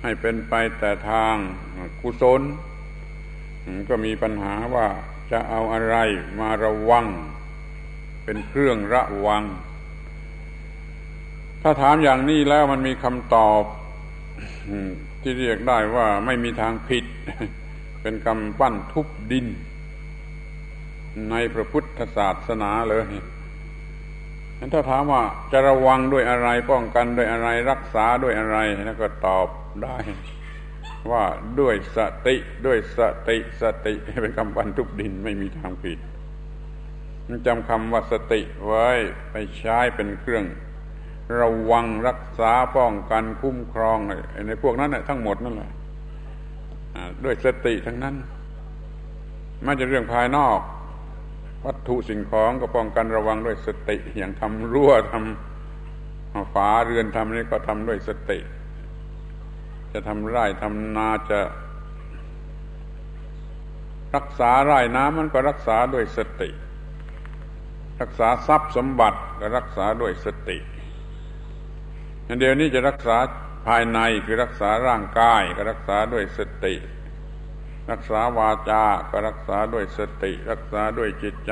ให้เป็นไปแต่ทางกุศล ก็มีปัญหาว่า จะเอาอะไรมาระวัง เป็นเครื่องระวัง ถ้าถามอย่างนี้แล้วมันมีคำตอบที่เรียกได้ว่าไม่มีทางผิด เป็นกำปั้นทุบดิน ในพระพุทธศาสนาเลยถ้าถามว่าจะระวังด้วยอะไรป้องกันด้วยอะไรรักษาด้วยอะไร แล้วก็ตอบได้ ว่าด้วยสติด้วยสติสติเป็นคำปั้นทุบดินไม่มีทางผิดจำคำว่าสติไว้ไปใช้เป็นเครื่อง ระวังรักษาป้องกันคุ้มครองในพวกนั้นแหละทั้งหมดนั่นแหละด้วยสติทั้งนั้นไม่จะเรื่องภายนอก วัตถุสิ่งของก็ป้องกันระวังด้วยสติ อย่างทำรั้วทำฝาเรือนทำนี่ก็ทำด้วยสติ จะทำไร่ทำนาจะ รักษาไร่น้ำมันก็รักษาด้วยสติ รักษาทรัพย์สมบัติก็รักษาด้วยสติอันเดียวนี้จะรักษาภายในคือรักษาร่างกายก็รักษาด้วยสติ รักษาวาจาก็รักษาด้วยสติ รักษาด้วยจิตใจ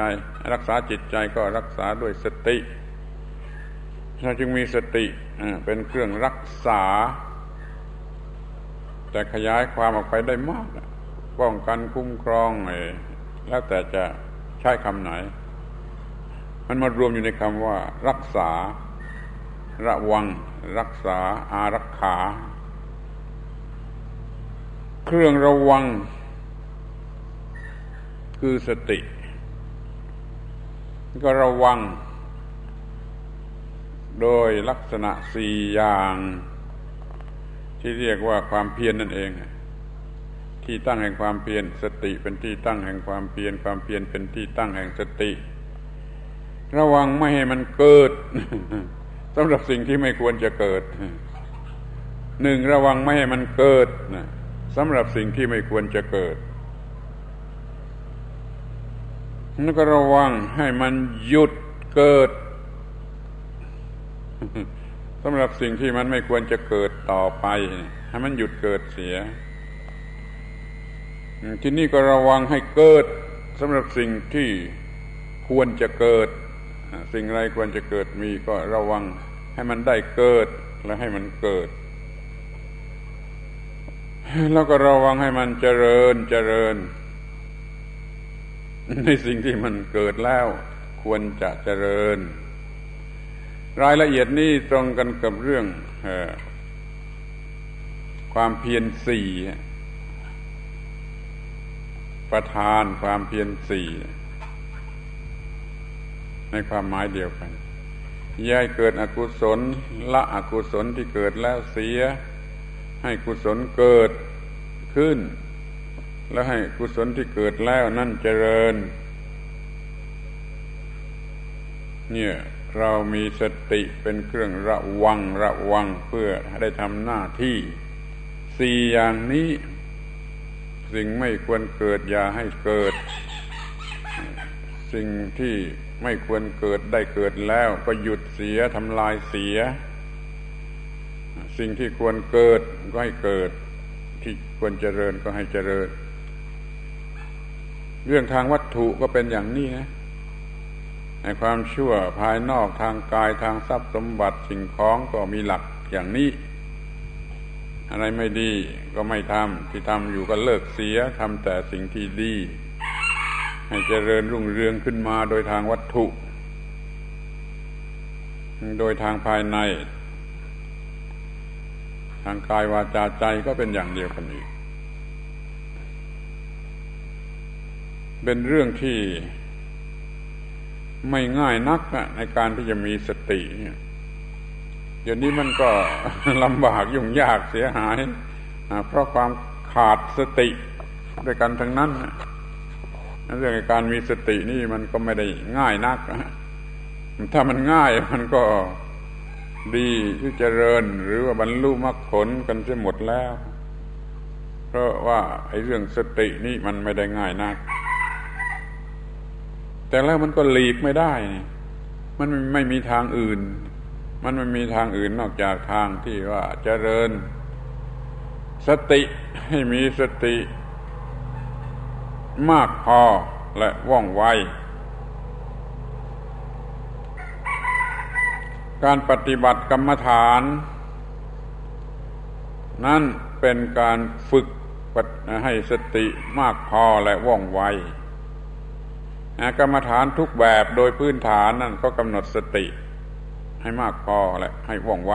รักษาจิตใจก็รักษาด้วยสติเราจึงมีสติเป็นเครื่องรักษา แต่ขยายความออกไปได้มาก ป้องกันคุ้มครองแล้วแต่จะใช้คำไหน มันมารวมอยู่ในคำว่า รักษา ระวัง รักษา อารักขา เครื่องระวัง คือสติ ก็ระวัง โดยลักษณะสี่อย่าง ที่เรียกว่าความเพียรนนั่นเอง ที่ตั้งแห่งความเพียรสติเป็นที่ตั้งแห่งความเพียรความเพียรเป็นที่ตั้งแห่งสติ ระวังไม่ให้มันเกิดสำหรับสิ่งที่ไม่ควรจะเกิดหนึ่งระวังไม่ให้มันเกิดนะสำหรับสิ่งที่ไม่ควรจะเกิดแล้วก็ระวังให้มันหยุดเกิด สำหรับสิ่งที่มันไม่ควรจะเกิดต่อไป ให้มันหยุดเกิดเสีย ที่นี่ก็ระวังให้เกิดสำหรับสิ่งที่ควรจะเกิด สิ่งไรควรจะเกิดมีก็ระวังให้มันได้เกิดและให้มันเกิด แล้วก็ระวังให้มันเจริญเจริญ ในสิ่งที่มันเกิดแล้ว ควรจะเจริญ รายละเอียดนี้ตรงกันกับเรื่องอความเพียรสี่ประธานความเพียรสี่ในความหมายเดียวกันย่ายเกิดอกุศล ละอกุศลที่เกิดแล้วเสีย ให้กุศลเกิดขึ้น แล้วให้กุศลที่เกิดแล้วนั่นเจริญ เนี่ย เรามีสติเป็นเครื่องระวังระวังเพื่อได้ทำหน้าที่สี่อย่างนี้ สิ่งไม่ควรเกิดอย่าให้เกิด สิ่งที่ไม่ควรเกิดได้เกิดแล้ว ก็หยุดเสียทำลายเสีย สิ่งที่ควรเกิดก็ให้เกิด ที่ควรเจริญก็ให้เจริญ เรื่องทางวัตถุก็เป็นอย่างนี้นะ ความชั่วภายนอกทางกายทางทรัพย์สมบัติสิ่งของก็มีหลักอย่างนี้ อะไรไม่ดีก็ไม่ทำที่ทำอยู่ก็เลิกเสียทำแต่สิ่งที่ดี ให้เจริญรุ่งเรืองขึ้นมาโดยทางวัตถุ โดยทางภายใน ทางกายวาจาใจก็เป็นอย่างเดียวกันอีกเป็นเรื่องที่ ไม่ง่ายนักในการที่จะมีสติเดี๋ยวนี้มันก็ลำบากยุ่งยากเสียหาย เพราะความขาดสติด้วยกันทั้งนั้นเรื่องการมีสตินี่มันก็ไม่ได้ง่ายนักถ้ามันง่ายมันก็ดีที่เจริญหรือว่าบรรลุมรรคผลกันเสียหมดแล้ว เพราะว่าไอ้เรื่องสตินี่มันไม่ได้ง่ายนัก แต่แล้วมันก็หลีกไม่ได้ มันไม่มีทางอื่น มันไม่มีทางอื่นนอกจากทางที่ว่าเจริญ สติให้มีสติ มากพอและว่องไว การปฏิบัติกรรมฐาน นั่นเป็นการฝึกให้สติมากพอและว่องไว กรรมฐานทุกแบบโดยพื้นฐานนั่นก็กำหนดสติ ให้มากพอและ ให้ว่องไว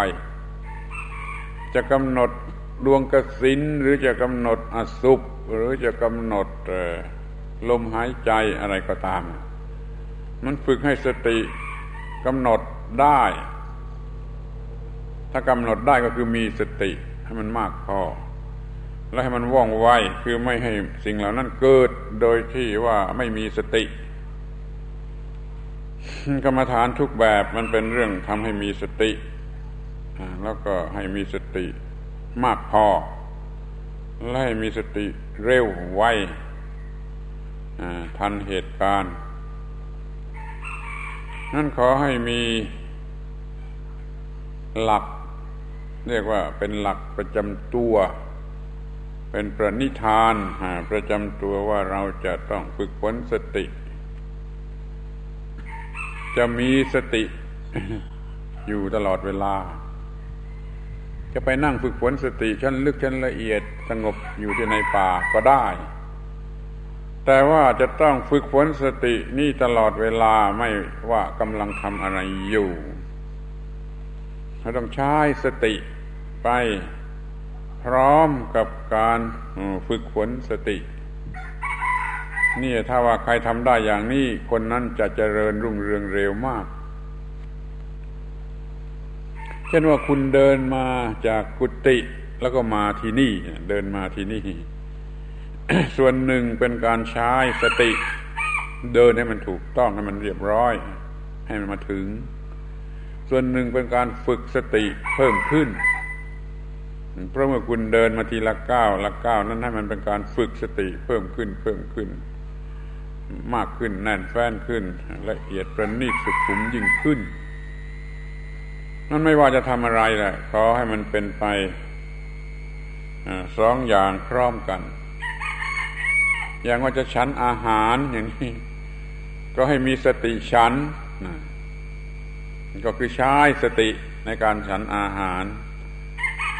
จะกำหนดดวงกสินหรือจะกำหนดอสุปหรือจะกำหนดลมหายใจอะไรก็ตาม มันฝึกให้สติกำหนดได้ ถ้ากำหนดได้ก็คือมีสติให้มันมากพอและให้มันว่องไวคือไม่ให้สิ่งเหล่านั้นเกิดโดยที่ว่าไม่มีสติ กรรมฐานทุกแบบมันเป็นเรื่องทำให้มีสติ แล้วก็ให้มีสติมากพอ และให้มีสติเร็วไวทันเหตุการณ์ นั่นขอให้มีหลัก เรียกว่าเป็นหลักประจำตัว เป็นประนิธานประจำตัวว่าเราจะต้องฝึกฝนสติ จะมีสติอยู่ตลอดเวลา จะไปนั่งฝึกฝนสติชั้นลึกชั้นละเอียดสงบอยู่ที่ในป่าก็ได้ แต่ว่าจะต้องฝึกฝนสตินี่ตลอดเวลาไม่ว่ากำลังทำอะไรอยู่เราต้องใช้สติไปพร้อมกับการฝึกฝนสติ นี่ถ้าว่าใครทำได้อย่างนี้ คนนั้นจะเจริญรุ่งเรืองเร็วมาก เช่นว่าคุณเดินมาจากกุฏิแล้วก็มาที่นี่ เดินมาที่นี่ ส่วนหนึ่งเป็นการใช้สติ เดินให้มันถูกต้องให้มันเรียบร้อย ให้มันมาถึง ส่วนหนึ่งเป็นการฝึกสติเพิ่มขึ้น เพราะเมื่อคุณเดินมาทีละก้าวละก้าวนั้นให้มันเป็นการฝึกสติเพิ่มขึ้นเพิ่มขึ้น มากขึ้นแน่นแฟ้นขึ้น ละเอียดประณีตสุขุมยิ่งขึ้น นั่นไม่ว่าจะทำอะไรแหละขอให้มันเป็นไปสองอย่างพร้อมกัน อย่างว่าจะฉันอาหารอย่างนี้ ก็ให้มีสติฉันก็คือใช้สติในการฉันอาหาร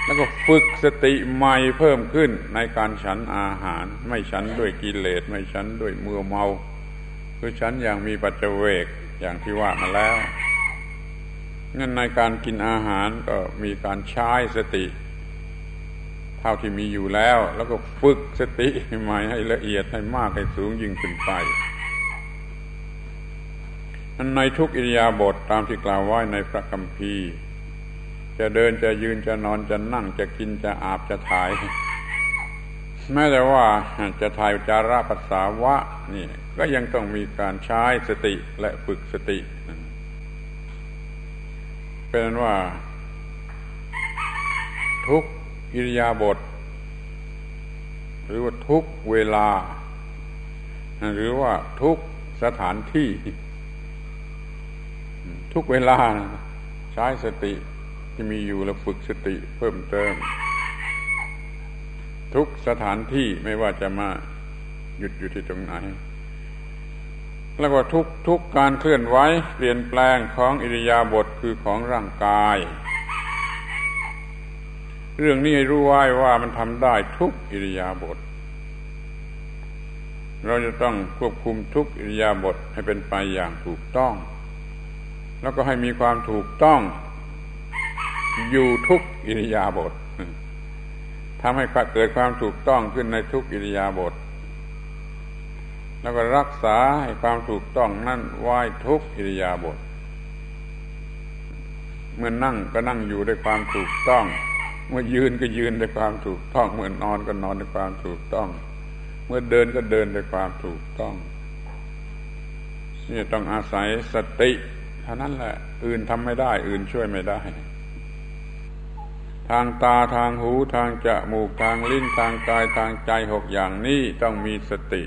แล้วก็ฝึกสติใหม่เพิ่มขึ้นในการฉันอาหาร ไม่ฉันด้วยกิเลสไม่ฉันด้วยมือเมา คือฉันอย่างมีปัจเจเวกอย่างที่ว่ามาแล้วงั้นในการกินอาหารก็มีการใช้สติ เท่าที่มีอยู่แล้ว แล้วก็ฝึกสติใหม่ให้ละเอียดให้มากให้สูงยิ่งขึ้นไปในทุกอิริยาบถตามที่กล่าวไว้ในพระคัมภีร์ จะเดินจะยืนจะนอนจะนั่งจะกินจะอาบจะถ่าย แม้แต่ว่าจะถ่ายจาระปัสสาวะนี่ ก็ยังต้องมีการใช้สติและฝึกสติ เป็นว่า ทุกอิริยาบถหรือว่าทุกเวลา หรือว่าทุกสถานที่ ทุกเวลาใช้สติ ที่มีอยู่แล้วฝึกสติเพิ่มเติม ทุกสถานที่ไม่ว่าจะมาหยุดอยู่ที่ตรงไหน แล้วก็ทุกทุกการเคลื่อนไหวเปลี่ยนแปลงของอิริยาบถคือของร่างกาย เรื่องนี้รู้ไว้ว่ามันทำได้ทุกอิริยาบถเราจะต้องควบคุมทุกอิริยาบถให้เป็นไปอย่างถูกต้อง แล้วก็ให้มีความถูกต้อง อยู่ทุกอิริยาบถทำให้เกิดความถูกต้องขึ้นในทุกอิริยาบถแล้วก็รักษาให้ความถูกต้องนั่นไหวทุกอิริยาบถเมื่อนั่งก็นั่งอยู่ด้วยความถูกต้อง เมื่อยืนก็ยืนด้วยความถูกต้อง เมื่อนอนก็นอนด้วยความถูกต้อง เมื่อเดินก็เดินด้วยความถูกต้องนี่ต้องอาศัยสติเท่านั้นแหละ อื่นทำไม่ได้ อื่นช่วยไม่ได้ ทางตาทางหูทางจมูกทางลิ้นทางกายทางใจหกอย่างนี้ต้องมีสติ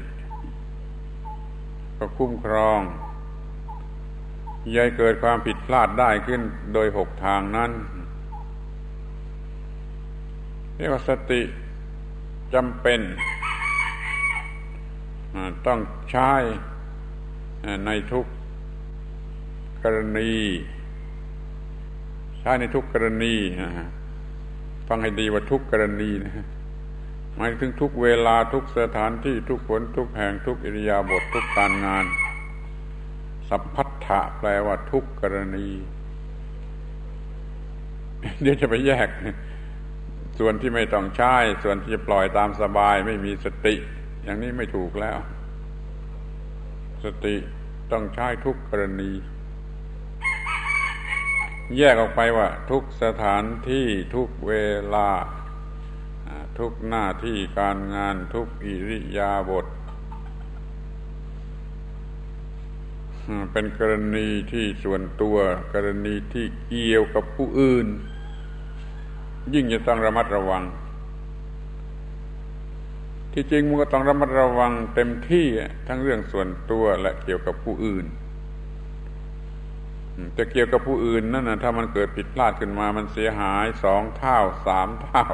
ก็คุ้มครองย่ายเกิดความผิดพลาดได้ขึ้นโดยหกทางนั้นเรียกว่าสติจำเป็น ต้องใช้ในทุกกรณี ใช้ในทุกกรณีนะฮะ ฟังให้ดีว่าทุกกรณีนะหมายถึงทุกเวลาทุกสถานที่ทุกผลทุกแห่งทุกอิริยาบถทุกการงาน สัพพัทธะแปลว่าทุกกรณี เดี๋ยวจะไปแยก ส่วนที่ไม่ต้องใช้ ส่วนที่จะปล่อยตามสบายไม่มีสติ อย่างนี้ไม่ถูกแล้ว สติต้องใช้ทุกกรณี แยกออกไปว่า ทุกสถานที่ทุกเวลา ทุกหน้าที่การงานทุกอิริยาบถเป็นกรณีที่ส่วนตัว กรณีที่เกี่ยวกับผู้อื่น ยิ่งจะต้องระมัดระวัง ที่จริงมันก็ต้องระมัดระวังเต็มที่ทั้งเรื่องส่วนตัวและเกี่ยวกับผู้อื่น จะเกี่ยวกับผู้อื่นนั่นนะถ้ามันเกิดผิดพลาดขึ้นมามันเสียหายสองเท่าสามเท่า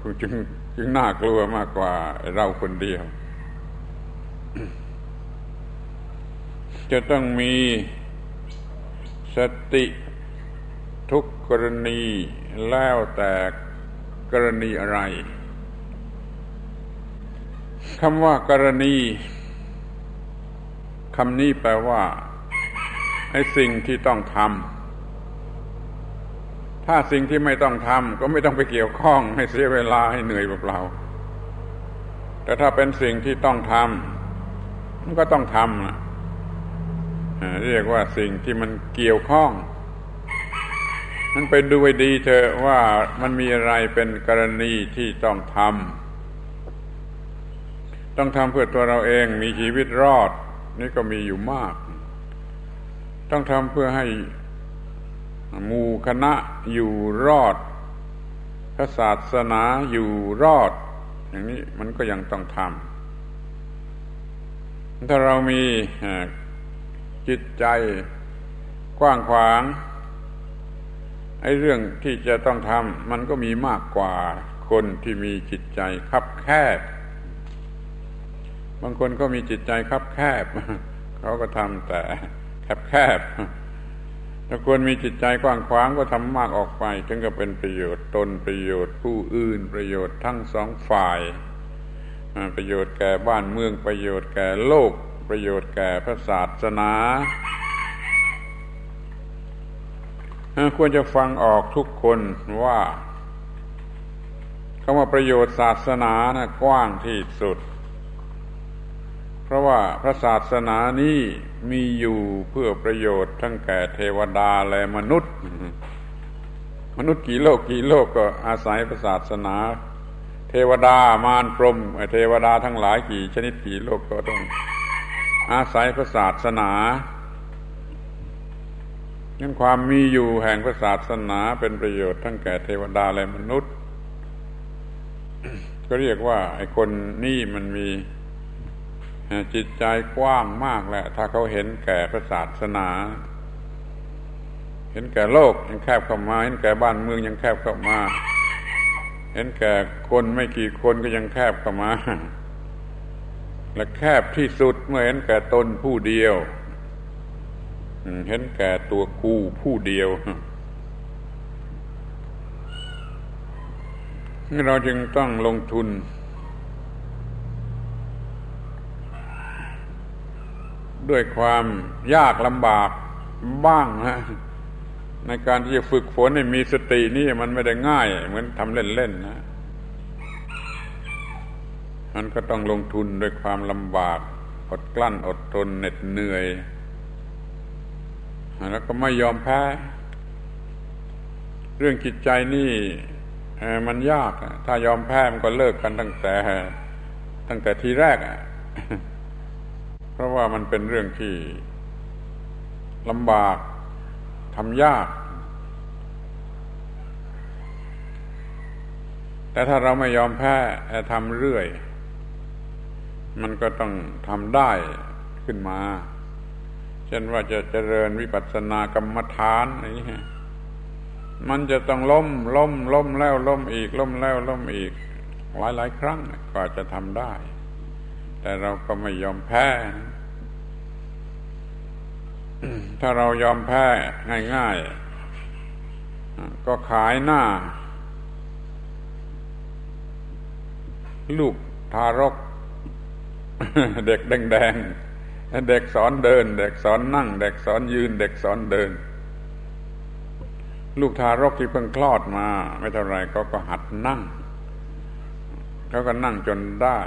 คุณจึงจึงน่ากลัวมากกว่าเราคนเดียว จะต้องมีสติทุกกรณีแล้วแต่กรณีอะไรคำว่ากรณีคำนี้แปลว่า ให้สิ่งที่ต้องทำถ้าสิ่งที่ไม่ต้องทำก็ไม่ต้องไปเกี่ยวข้องให้เสียเวลาให้เหนื่อยเปล่าๆแต่ถ้าเป็นสิ่งที่ต้องทำมันก็ต้องทำเรียกว่าสิ่งที่มันเกี่ยวข้องมันไปดูให้ดีเถอะว่ามันมีอะไรเป็นกรณีที่ต้องทำต้องทำเพื่อตัวเราเองมีชีวิตรอด นี่ก็มีอยู่มาก ต้องทำเพื่อให้หมู่คณะอยู่รอด พระศาสนาอยู่รอด อย่างนี้มันก็ยังต้องทำถ้าเรามีจิตใจกว้างขวางไอ้เรื่องที่จะต้องทำมันก็มีมากกว่าคนที่มีจิตใจคับแคบบางคนก็มีจิตใจคับแคบ เขาก็ทำแต่ แคบแคบถ้าควรมีจิตใจกว้างขวางก็ทำมากออกไป ถึงก็เป็นประโยชน์ตนประโยชน์ผู้อื่นประโยชน์ทั้งสองฝ่าย ประโยชน์แก่บ้านเมืองประโยชน์แก่โลก ประโยชน์แก่พระศาสนาควรจะฟังออกทุกคนว่าคำว่าประโยชน์ศาสนานะกว้างที่สุด เพราะว่าพระศาสนานี้มีอยู่เพื่อประโยชน์ทั้งแก่เทวดาและมนุษย์ มนุษย์กี่โลกกี่โลกก็อาศัยพระศาสนา เทวดามารพรมเทวดาทั้งหลายกี่ชนิดกี่โลกก็ต้อง อาศัยพระศาสนานั้นความมีอยู่แห่งพระศาสนาเป็นประโยชน์ทั้งแก่เทวดาและมนุษย์ ก็เรียกว่าไอ้คนนี่มันมี จิตใจกว้างมากแหละ ถ้าเขาเห็นแก่พระศาสนา เห็นแก่โลกยังแคบเข้ามา เห็นแก่บ้านเมืองยังแคบเข้ามา เห็นแก่คนไม่กี่คนก็ยังแคบเข้ามา และแคบที่สุดเมื่อเห็นแก่ตนผู้เดียว เห็นแก่ตัวกูผู้เดียวเราจึงต้องลงทุน ด้วยความยากลำบากบ้างฮะในการที่จะฝึกฝนให้มีสตินี่มันไม่ได้ง่าย เหมือนทำเล่นๆนะ มันก็ต้องลงทุนด้วยความลำบาก อดกลั้นอดทนเหน็ดเหนื่อย แล้วก็ไม่ยอมแพ้ เรื่องจิตใจนี่มันยาก ถ้ายอมแพ้มันก็เลิกกันตั้งแต่ ตั้งแต่ทีแรก เพราะว่ามันเป็นเรื่องที่ลำบากทำยาก แต่ถ้าเราไม่ยอมแพ้ทำเรื่อย มันก็ต้องทำได้ขึ้นมาเช่นว่าจะเจริญวิปัสสนากรรมฐานอย่างนี้มันจะต้องล้มล้มล้มแล้วล้มอีกล้มแล้วล้มอีก หลายหลายครั้งกว่าจะทำได้ แต่เราก็ไม่ยอมแพ้ ถ้าเรายอมแพ้ง่ายๆ ก็ขายหน้า ลูกทารก เด็กแดงๆ เด็กสอนเดิน เด็กสอนนั่ง เด็กสอนยืน เด็กสอนเดิน ลูกทารกที่เพิ่งคลอดมา ไม่เท่าไรเขาก็หัดนั่งเขาก็นั่งจนได้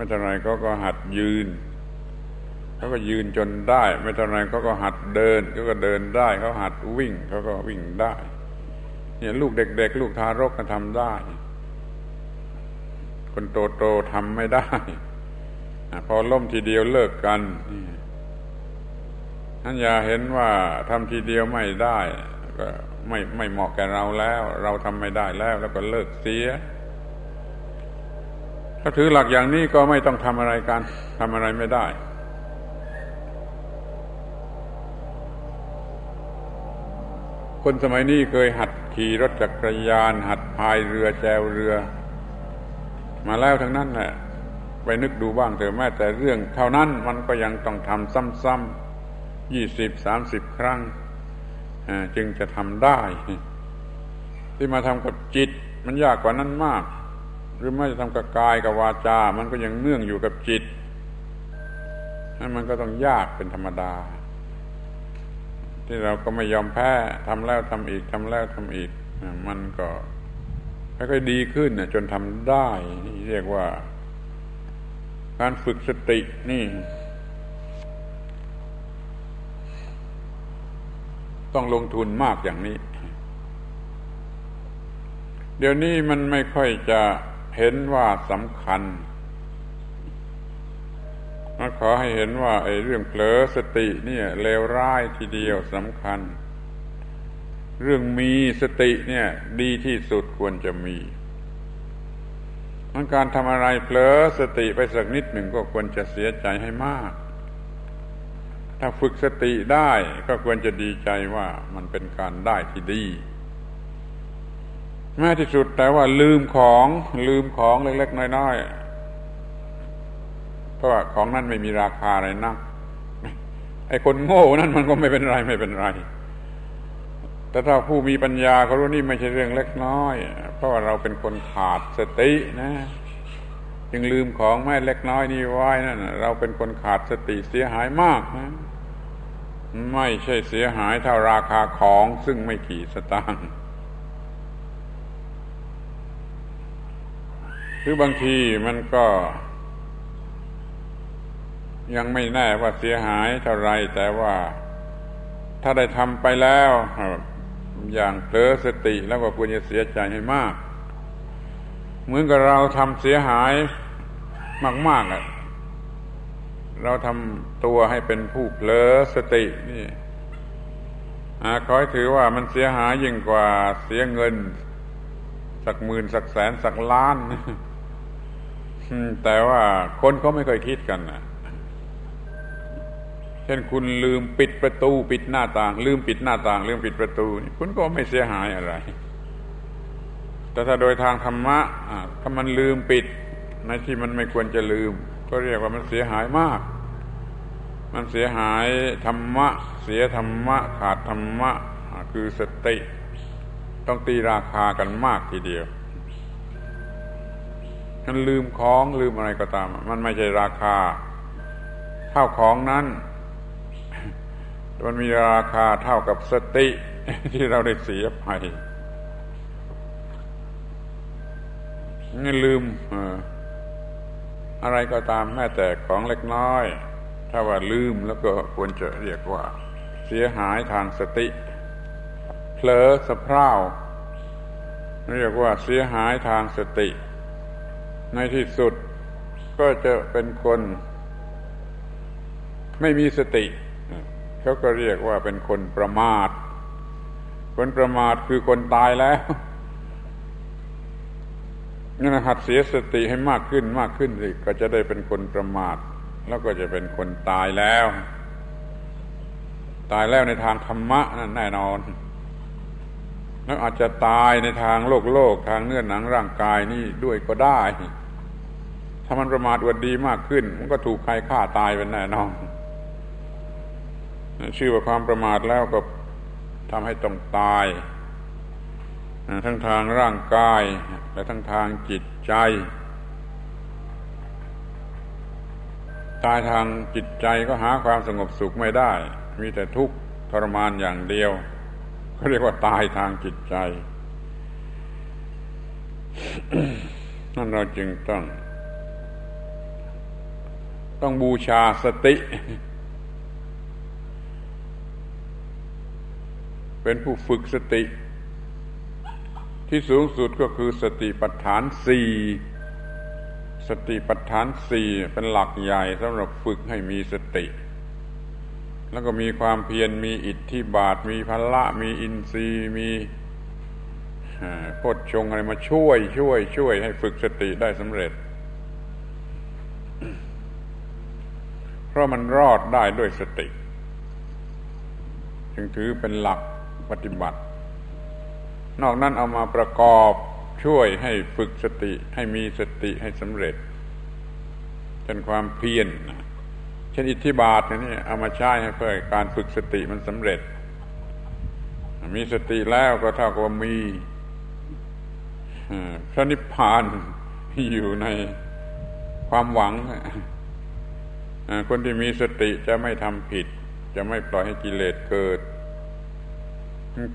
ไม่เท่าไรเขาก็หัดยืนเขาก็ยืนจนได้ ไม่เท่าไรเขาก็หัดเดินเขาก็เดินได้เขาหัดวิ่งเขาก็วิ่งได้เนี่ยลูกเด็ก ๆ ลูกทารกก็ทำได้ คนโตๆทำไม่ได้พอล่มทีเดียวเลิกกันนั่นอย่าเห็นว่าทำทีเดียวไม่ได้ ก็ไม่ไม่เหมาะแก่เราแล้ว เราทำไม่ได้แล้ว แล้วก็เลิกเสีย ถ้าถือหลักอย่างนี้ก็ไม่ต้องทำอะไรกันทำอะไรไม่ได้ คนสมัยนี้เคยหัดขี่รถจักรยาน หัดพายเรือแจวเรือ มาแล้วทั้งนั้นแหละไปนึกดูบ้างเถอะแม้แต่เรื่องเท่านั้นมันก็ยังต้องทำซ้ำๆยี่สิบสามสิบครั้งจึงจะทำได้ ที่มาทำกับจิตมันยากกว่านั้นมาก หรือไม่จะทำกับกายกับวาจา มันก็ยังเนื่องอยู่กับจิตนั่นมันก็ต้องยากเป็นธรรมดา ที่เราก็ไม่ยอมแพ้ทำแล้วทำอีกทำแล้วทำอีก มันก็ค่อยๆดีขึ้นจนทำได้เรียกว่า การฝึกสตินี่ ต้องลงทุนมากอย่างนี้ เดี๋ยวนี้มันไม่ค่อยจะ เห็นว่าสำคัญมาขอให้เห็นว่าไอ้เรื่องเผลอสติเนี่ยเลวร้ายทีเดียวสำคัญ เรื่องมีสติเนี่ย ดีที่สุดควรจะมีมันการทำอะไรเผลอสติไปสักนิดหนึ่งก็ควรจะเสียใจให้มาก ถ้าฝึกสติได้ก็ควรจะดีใจว่ามันเป็นการได้ที่ดี แม้ที่สุดแต่ว่าลืมของลืมของเล็ก ๆ น้อยๆเพราะว่าของนั้นไม่มีราคาอะไรนักไอ้คนโง่นั่นมันก็ไม่เป็นไรไม่เป็นไร แต่ถ้าผู้มีปัญญาเขารู้นี่ไม่ใช่เรื่องเล็กน้อย เพราะว่าเราเป็นคนขาดสตินะ จึงลืมของแม่เล็กน้อยนี่ไว้นั่นเราเป็นคนขาดสติเสียหายมากนะไม่ใช่เสียหายเท่าราคาของซึ่งไม่กี่สตางค์ หรือบางทีมันก็ ยังไม่แน่ว่าเสียหายเท่าไรแต่ว่าถ้าได้ทำไปแล้ว อย่างเผลอสติแล้วก็ควรจะเสียใจให้มาก เหมือนกับเราทำเสียหายมากๆอะเราทำตัวให้เป็นผู้เผลอสตินี่ขอให้ถือว่ามันเสียหายยิ่งกว่าเสียเงิน สักหมื่นสักแสนสักล้าน แต่ว่าคนเขาไม่เคยคิดกันนะเช่นคุณลืมปิดประตูปิดหน้าต่าง ลืมปิดหน้าต่าง ลืมปิดประตู คุณก็ไม่เสียหายอะไร แต่ถ้าโดยทางธรรมะถ้ามันลืมปิดในที่มันไม่ควรจะลืม ก็เรียกว่ามันเสียหายมาก มันเสียหายธรรมะ เสียธรรมะ ขาดธรรมะ คือสติ ต้องตีราคากันมากทีเดียว มันลืมของลืมอะไรก็ตาม มันไม่ใช่ราคาเท่าของนั้น มันมีราคาเท่ากับสติที่เราได้เสียไปนี่ลืมอะไรก็ตามแม้แต่ของเล็กน้อย ถ้าว่าลืมแล้วก็ควรจะเรียกว่า เสียหายทางสติเผลอสะเพร่าเรียกว่าเสียหายทางสติ ในที่สุดก็จะเป็นคน ไม่มีสติ เขาก็เรียกว่าเป็นคนประมาท คนประมาทคือคนตายแล้วงั้นะหัดเสียสติให้มากขึ้นมากขึ้นสิก็จะได้เป็นคนประมาท แล้วก็จะเป็นคนตายแล้ว ตายแล้วในทางธรรมะนั่นแน่นอน แล้วอาจจะตายในทางโลกโลกทางเนื้อหนังร่างกายนี่ด้วยก็ได้ ถ้ามันประมาทอวดดีมากขึ้น มันก็ถูกใครฆ่าตายเป็นแน่นอนชื่อว่าความประมาทแล้วก็ทำให้ต้องตาย ทั้งทางร่างกาย และทั้งทางจิตใจ ตายทางจิตใจก็หาความสงบสุขไม่ได้ มีแต่ทุกข์ทรมานอย่างเดียวเขาเรียกว่าตายทางจิตใจนั่นเราจึงต้อง ต้องบูชาสติ เป็นผู้ฝึกสติ ที่สูงสุดก็คือสติปัฏฐานสี่สติปัฏฐานสี่เป็นหลักใหญ่สำหรับฝึกให้มีสติ แล้วก็มีความเพียรมีอิทธิบาท มีพละ มีอินทรีย์มีโพชงอะไรมาช่วย ช่วย ช่วยให้ฝึกสติได้สำเร็จ ราะมันรอดได้ด้วยสติ จึงถือเป็นหลักปฏิบัติ นอกนั้นเอามาประกอบช่วยให้ฝึกสติให้มีสติให้สำเร็จเป็นความเพียรเช่นอิทธิบาทนี่เอามาใช้ให้เพื่อการฝึกสติมันสำเร็จ มีสติแล้วก็เท่ากับมีพระนิพพานอยู่ในความหวัง คนที่มีสติจะไม่ทำผิด จะไม่ปล่อยให้กิเลสเกิด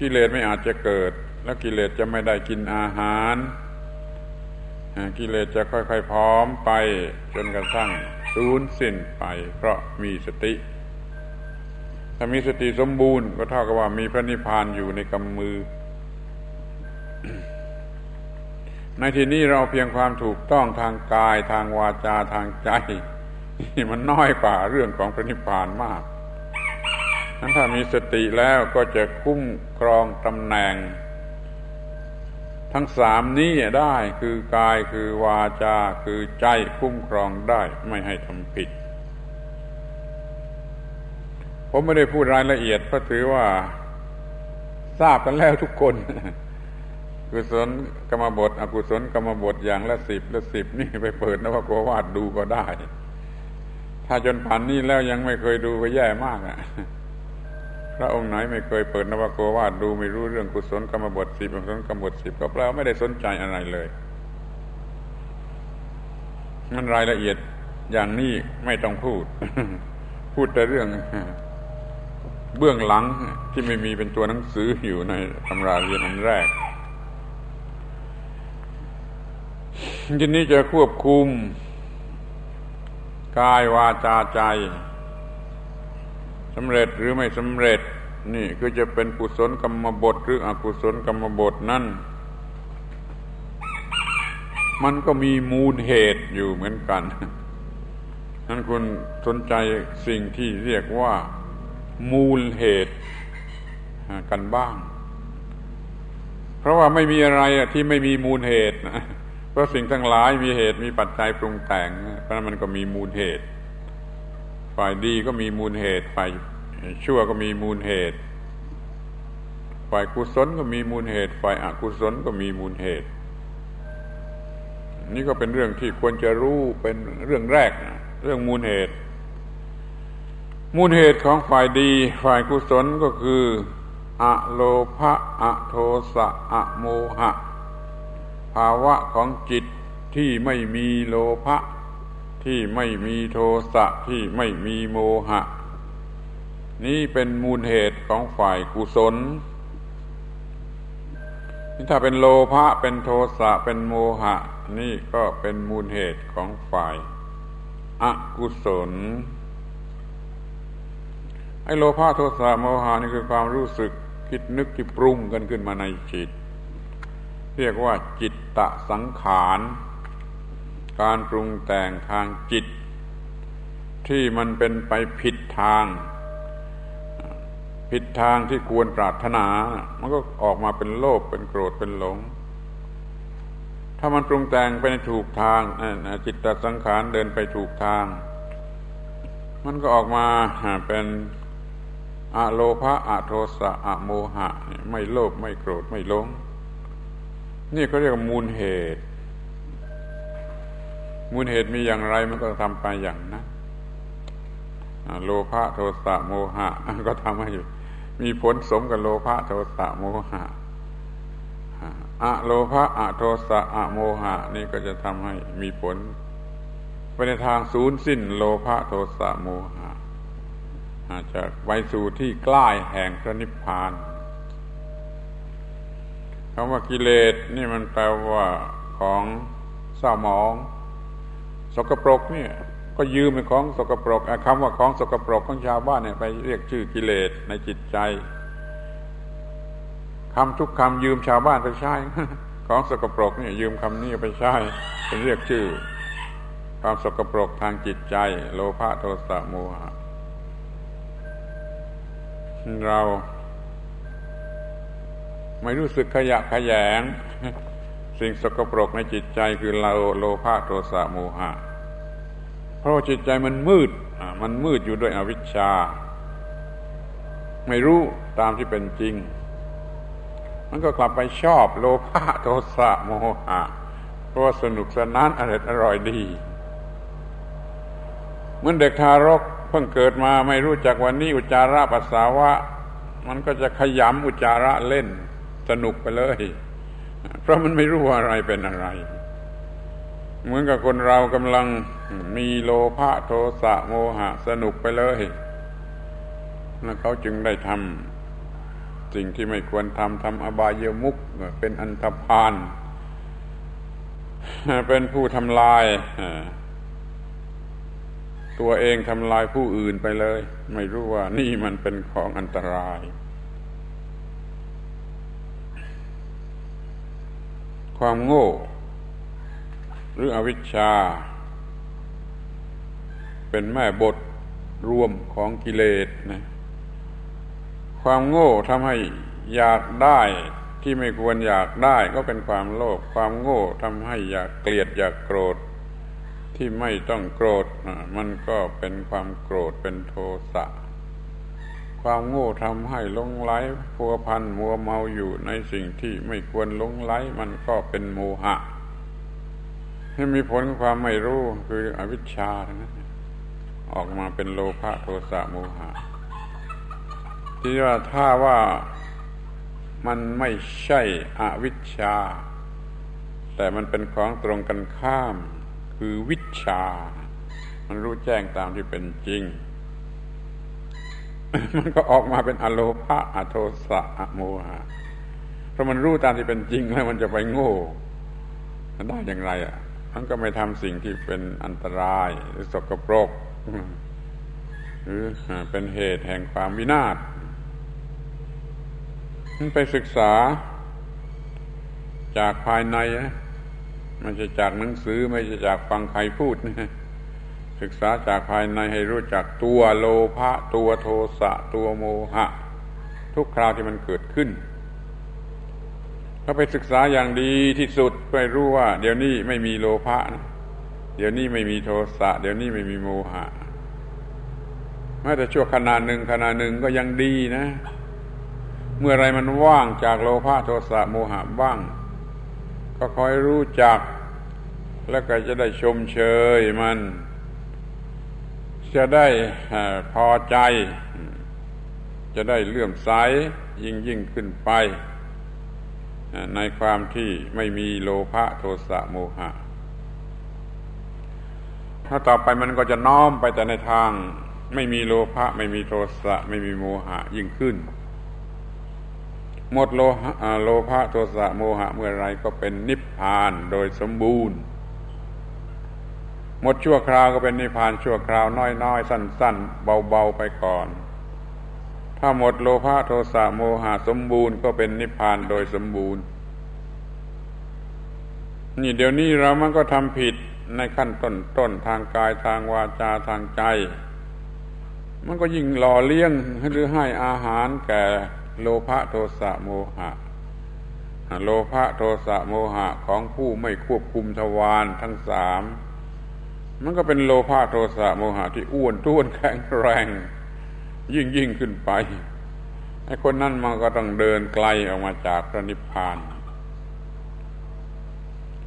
กิเลสไม่อาจจะเกิด แล้วกิเลสจะไม่ได้กินอาหาร กิเลสจะค่อยๆพร้อมไป จนกระทั่งสูญสิ้นไป เพราะมีสติ ถ้ามีสติสมบูรณ์ก็เท่ากับว่ามีพระนิพพานอยู่ในกำมือ ในที่นี้เราเพียงความถูกต้องทางกายทางวาจาทางใจ นี่มันน้อยกว่าเรื่องของพระนิพพานมากนั้นถ้ามีสติแล้วก็จะคุ้มครองตำแหน่ง ทั้งสามนี้ได้คือกายคือวาจาคือใจคุ้มครองได้ไม่ให้ทำผิด ผมไม่ได้พูดรายละเอียดเพราะถือว่าทราบกันแล้วทุกคนกุศลกรรมบท อกุศลกรรมบทอย่างละสิบละสิบนี่ไปเปิดนะวโกวาดดูก็ได้ ถ้าจนผ่านนี้แล้วยังไม่เคยดูก็แย่มากอะ พระองค์ไหนไม่เคยเปิดนวโกวาดดูไม่รู้เรื่องกุศลกรรมบทสิบกุศลกรรมบทสิบก็แปลว่าไม่ได้สนใจอะไรเลย มันรายละเอียดอย่างนี้ไม่ต้องพูด พูดแต่เรื่อง เบื้องหลังที่ไม่มีเป็นตัวหนังสืออยู่ในตำราเรียนอันแรกทีนี้จะควบคุม กายวาจาใจสำเร็จหรือไม่สำเร็จ นี่คือจะเป็นกุศลกรรมบทหรืออกุศลกรรมบทนั่นมันก็มีมูลเหตุอยู่เหมือนกันนั้นคุณสนใจสิ่งที่เรียกว่า มูลเหตุกันบ้าง เพราะว่าไม่มีอะไรที่ไม่มีมูลเหตุนะ เพราะสิ่งทั้งหลายมีเหตุมีปัจจัยปรุงแต่ง เพราะนั้นมันก็มีมูลเหตุ ฝ่ายดีก็มีมูลเหตุ ฝ่ายชั่วก็มีมูลเหตุ ฝ่ายกุศลก็มีมูลเหตุ ฝ่ายอกุศลก็มีมูลเหตุ นี่ก็เป็นเรื่องที่ควรจะรู้เป็นเรื่องแรกนะเรื่องมูลเหตุ มูลเหตุของฝ่ายดี ฝ่ายกุศลก็คืออะโลภะอะโทสะอะโมหะ ภาวะของจิตที่ไม่มีโลภะที่ไม่มีโทสะที่ไม่มีโมหะ นี่เป็นมูลเหตุของฝ่ายกุศลนี่ถ้าเป็นโลภะเป็นโทสะเป็นโมหะ นี่ก็เป็นมูลเหตุของฝ่ายอกุศลไอ้โลภะโทสะโมหะนี่คือความรู้สึกคิดนึกที่ปรุงกันขึ้นมาในจิต เรียกว่าจิตตะสังขาร การปรุงแต่งทางจิต ที่มันเป็นไปผิดทาง ผิดทางที่ควรปรารถนา มันก็ออกมาเป็นโลภเป็นโกรธเป็นหลง ถ้ามันปรุงแต่งไปในถูกทางจิตตสังขารเดินไปถูกทาง มันก็ออกมาเป็นอะโลภะอะโทสะอะโมหะ ไม่โลภไม่โกรธไม่หลง นี่เขาเรียกมูลเหตุ มูลเหตุมีอย่างไรมันก็ทำไปอย่างนั้นโลภะโทสะโมหะก็ทำให้มีผลสมกับโลภะโทสะโมหะอะโลภะอะโทสะอะโมหะ นี่ก็จะทำให้มีผลไปในทางศูนย์สิ้นโลภะโทสะโมหะอาจจะไปสู่ที่ใกล้แห่งพระนิพพาน คำว่ากิเลสนี่มันแปลว่าของเศร้าหมอง สกปรกเนี่ยก็ยืมเป็นของสกปรกคำว่าของสกปรกของชาวบ้านเนี่ยไปเรียกชื่อกิเลสในจิตใจคำทุกคำยืมชาวบ้านไปใช้ของสกปรกเนี่ยยืมคำนี้ไปใช้เป็นเรียกชื่อ ความสกปรกทางจิตใจ โลภะโทสะโมหะเรา ไม่รู้สึกขยะขยง สิ่งสกปรกในจิตใจคือเราโลภะโทสะโมหะ เพราะจิตใจมันมืด มันมืดอยู่ด้วยอวิชชา ไม่รู้ตามที่เป็นจริง มันก็กลับไปชอบโลภะโทสะโมหะ เพราะสนุกสนานอร่อยอร่อยดีเหมือนเด็กทารกเพิ่งเกิดมาไม่รู้จักวันนี้อุจาระปัสสาวะ มันก็จะขยำอุจาระเล่น สนุกไปเลย เพราะมันไม่รู้ว่าอะไรเป็นอะไร เหมือนกับคนเรากำลังมีโลภะโทสะโมหะสนุกไปเลยแล้วเขาจึงได้ทำสิ่งที่ไม่ควรทำทำอบายมุกเป็นอันธพาลเป็นผู้ทำลาย ตัวเองทำลายผู้อื่นไปเลย ไม่รู้ว่านี่มันเป็นของอันตราย ความโง่ หรืออวิชชา เป็นแม่บทรวมของกิเลสนะความโง่ทำให้อยากได้ที่ไม่ควรอยากได้ก็เป็นความโลภความโง่ทำให้อยากเกลียดอยากโกรธ ที่ไม่ต้องโกรธมันก็เป็นความโกรธเป็นโทสะ ความโง่ทำให้ลงไหลพัวพันมัวเมาอยู่ในสิ่งที่ไม่ควรลงไหลมันก็เป็นโมหะให้มีผลความไม่รู้คืออวิชชานะออกมาเป็นโลภะโทสะโมหะ ที่ว่าถ้าว่ามันไม่ใช่อวิชชา แต่มันเป็นของตรงกันข้าม คือวิชา มันรู้แจ้งตามที่เป็นจริง มันก็ออกมาเป็นอโลภะอโทสะอโมหะเพราะมันรู้ตามที่เป็นจริงแล้วมันจะไปโง่ได้อย่างไรอะ มันก็ไม่ทำสิ่งที่เป็นอันตรายหรือสกปรกหรือเป็นเหตุแห่งความวินาศมันไปศึกษา จากภายในนะไม่ใช่จากหนังสือไม่ใช่จากฟังใครพูดนะ ศึกษาจากภายในให้รู้จักตัวโลภะตัวโทสะตัวโมหะ ทุกคราวที่มันเกิดขึ้นถ้าไปศึกษาอย่างดีที่สุดไปรู้ว่า เดี๋ยวนี้ไม่มีโลภะนะเดี๋ยวนี้ไม่มีโทสะ เดี๋ยวนี้ไม่มีโมหะแม้แต่ชั่วขณะหนึ่งขณะหนึ่งก็ยังดีนะ เมื่อไรมันว่างจากโลภะโทสะโมหะบ้าง ก็คอยรู้จัก แล้วก็จะได้ชมเชยมัน จะได้พอใจ จะได้เลื่อมใสยิ่งยิ่งขึ้นไป ในความที่ไม่มีโลภะโทสะโมหะ ถ้าต่อไปมันก็จะน้อมไปแต่ในทาง ไม่มีโลภะไม่มีโทสะ ไม่มีโมหะยิ่งขึ้น หมดโลโลภะโทสะโมหะเมื่อไรก็เป็นนิพพานโดยสมบูรณ์ หมดชั่วคราวก็เป็นนิพพานชั่วคราวน้อยๆ สั้น ๆ เบาๆไปก่อน ถ้าหมดโลภะโทสะโมหะสมบูรณ์ก็เป็นนิพพานโดยสมบูรณ์ นี่เดี๋ยวนี้เรามันก็ทำผิดในขั้นต้นต้นทางกายทางวาจาทางใจ มันก็ยิ่งหล่อเลี้ยงหรือให้อาหารแก่โลภะโทสะโมหะ โลภะโทสะโมหะของผู้ไม่ควบคุมทวารทั้งสาม มันก็เป็นโลภะโทสะโมหะที่อ้วนท้วนแข็งแรง ยิ่งยิ่งขึ้นไปไอ้คนนั้นมันก็ต้องเดินไกลออกมาจากพระนิพพาน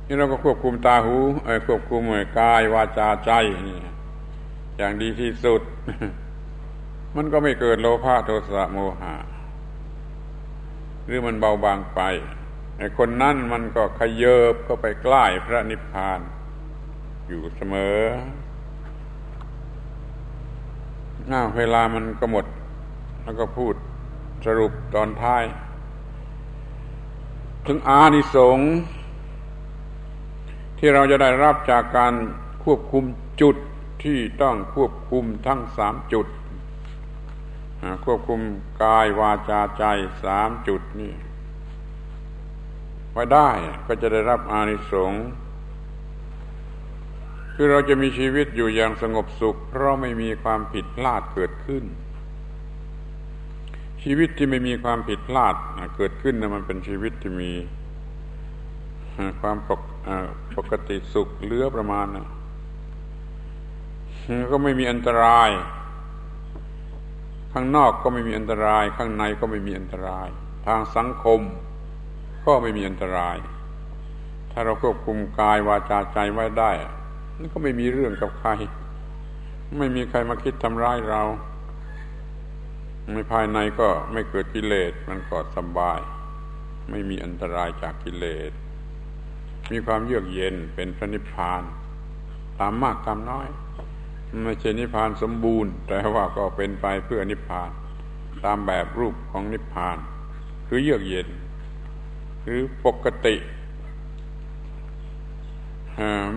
นี่เราก็ควบคุมตาหูไอ้ควบคุมกายวาจาใจนี่อย่างดีที่สุด มันก็ไม่เกิดโลภะโทสะโมหะ หรือมันเบาบางไปไอ้คนนั้นมันก็ขยเยบเข้าไปใกล้พระนิพพาน อยู่เสมอน้าเวลามันก็หมด แล้วก็พูดสรุปตอนท้าย ถึงอานิสงส์ที่เราจะได้รับจากการควบคุมจุดที่ต้องควบคุมทั้งสามจุด ควบคุมกายวาจาใจสามจุดนี่ไว้ได้ก็จะได้รับอานิสงส์ คือเราจะมีชีวิตอยู่อย่างสงบสุข เพราะไม่มีความผิดพลาดเกิดขึ้น ชีวิตที่ไม่มีความผิดพลาดเกิดขึ้นนะมันเป็นชีวิตที่มีความปกปกติสุขเลือประมาณนะก็ไม่มีอันตราย ข้างนอกก็ไม่มีอันตราย ข้างในก็ไม่มีอันตราย ทางสังคม ก็ไม่มีอันตราย ถ้าเราควบคุมกายวาจาใจไว้ได้ ก็ไม่มีเรื่องกับใคร ไม่มีใครมาคิดทำร้ายเราในภายในก็ไม่เกิดกิเลสมันก็สบาย ไม่มีอันตรายจากกิเลส มีความเยือกเย็นเป็นพระนิพพาน ตามมากตามน้อยไม่ใช่นิพพานสมบูรณ์ แต่ว่าก็เป็นไปเพื่อนิพพาน ตามแบบรูปของนิพพาน คือเยือกเย็น หรือปกติ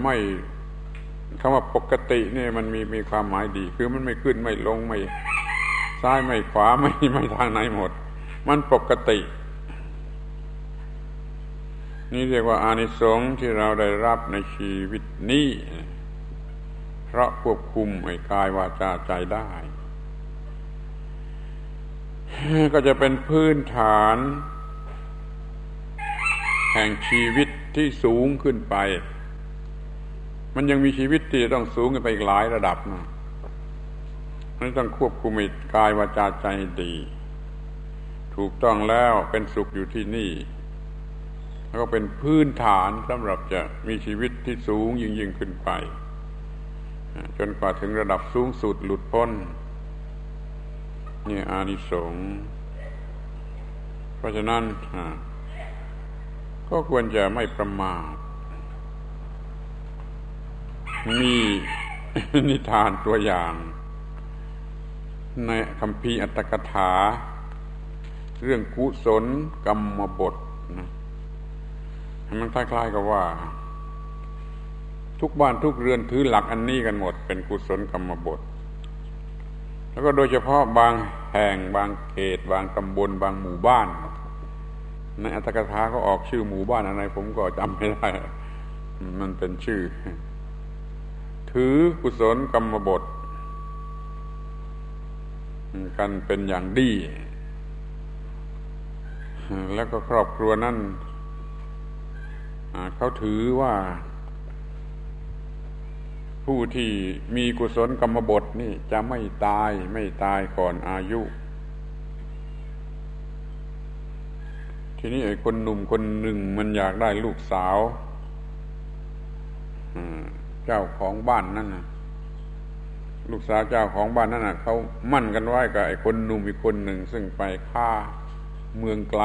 ไม่ คำว่าปกติเนี่ยมันมีมีความหมายดี คือมันไม่ขึ้นไม่ลงไม่ซ้ายไม่ขวาไม่ไม่ทางไหนหมด มันปกติ นี่เรียกว่าอานิสงส์ที่เราได้รับในชีวิตนี้ เพราะควบคุมไอ้กายวาจาใจได้ ก็จะเป็นพื้นฐาน แห่งชีวิตที่สูงขึ้นไป มันยังมีชีวิตที่ต้องสูงขึ้นไปอีกหลายระดับนะนั่นต้องควบคุมกายวาจาใจดี ถูกต้องแล้วเป็นสุขอยู่ที่นี่ แล้วก็เป็นพื้นฐานสำหรับจะมีชีวิตที่สูงยิ่งยิ่งขึ้นไป จนกว่าถึงระดับสูงสุดหลุดพ้นนี่อานิสงส์เพราะฉะนั้นก็ควรจะไม่ประมาท มีนิทานตัวอย่าง ในคำพีอัตถกถา เรื่องกุศลกรรมบทนะมันคล้ายๆกับว่า ทุกบ้านทุกเรือนถือหลักอันนี้กันหมด เป็นกุศลกรรมบท แล้วก็โดยเฉพาะบางแห่งบางเขต บางตำบล บางหมู่บ้าน ในอัตถกถาก็ออกชื่อหมู่บ้านอะไรผมก็จำไม่ได้ มันเป็นชื่อ ถือกุศลกรรมบทกันเป็นอย่างดี แล้วก็ครอบครัวนั้นเขาถือว่า ผู้ที่มีกุศลกรรมบทนี่จะไม่ตายไม่ตายก่อนอายุ ทีนี้ไอ้คนหนุ่มคนหนึ่งมันอยากได้ลูกสาว จ้าของบ้านนั่นนะลูกสาวเจ้าของบ้านนั่นนะเขามั่นกันไว้กับไอ้คนหนุ่มอีกคนหนึ่ง ซึ่งไปฆ่าเมืองไกล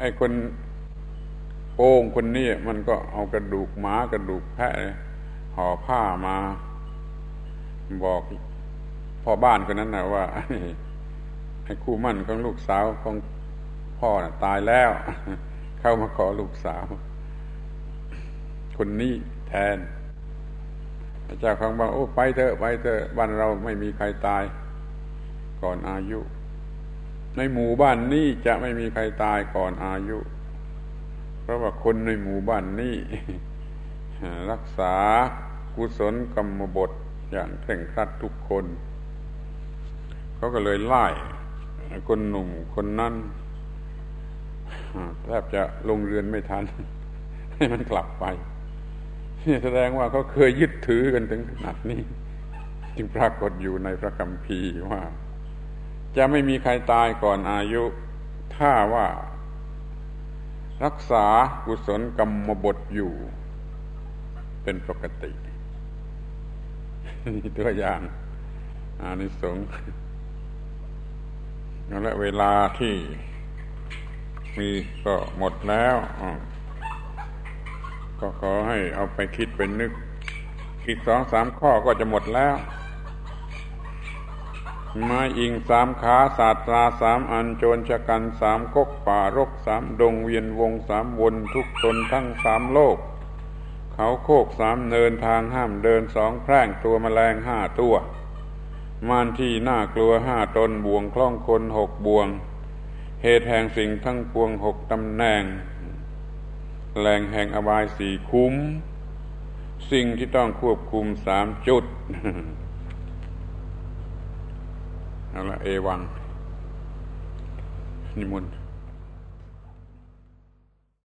ไอ้คนโป้งคนนี้มันก็เอากระดูกหมากระดูกแพะห่อผ้ามา บอกพ่อบ้านคนนั้นนะว่าให้คู่มั่นของลูกสาวของพ่อนะตายแล้ว เข้ามาขอลูกสาว คนนี้แทนพระเจ้าของบ้านโอ้ไปเถอะไปเถอะบ้านเราไม่มีใครตาย ก่อนอายุ ในหมู่บ้านนี้จะไม่มีใครตายก่อนอายุ เพราะว่าคนในหมู่บ้านนี้รักษากุศลกรรมบทอย่างเคร่งครัดทุกคน เขาก็เลยไล่คนหนุ่มคนนั้นแทบจะลงเรือนไม่ทัน ให้มันกลับไป นี่แสดงว่าเขาเคยยึดถือกันถึงขนาดนี้ จึงปรากฏอยู่ในพระคัมภีร์ว่า จะไม่มีใครตายก่อนอายุ ถ้าว่า รักษากุศลกรรมบทอยู่ เป็นปกตินี่ตัวอย่างอานิสงส์และเวลาที่มีก็หมดแล้ว ก็ขอให้เอาไปคิดเป็นนึก อีกสองสามข้อก็จะหมดแล้วไม้อิงสามขาศาสตราสามอันโจรชะกันสามกกป่ารกสามดงเวียนวงสามวนทุกตนทั้งสามโลก เขาโคกสามเนินทางห้ามเดินสองแพร่งตัวแมลงห้าตัวมานที่น่ากลัวห้าตนบ่วงคล้องคนหกบ่วง เหตุแห่งสิ่งทั้งปวงหกตำแหน่ง แหล่งแห่งอบายสี่คุ้ม สิ่งที่ต้องควบคุมสามจุดเอาละเอวังนิมนต์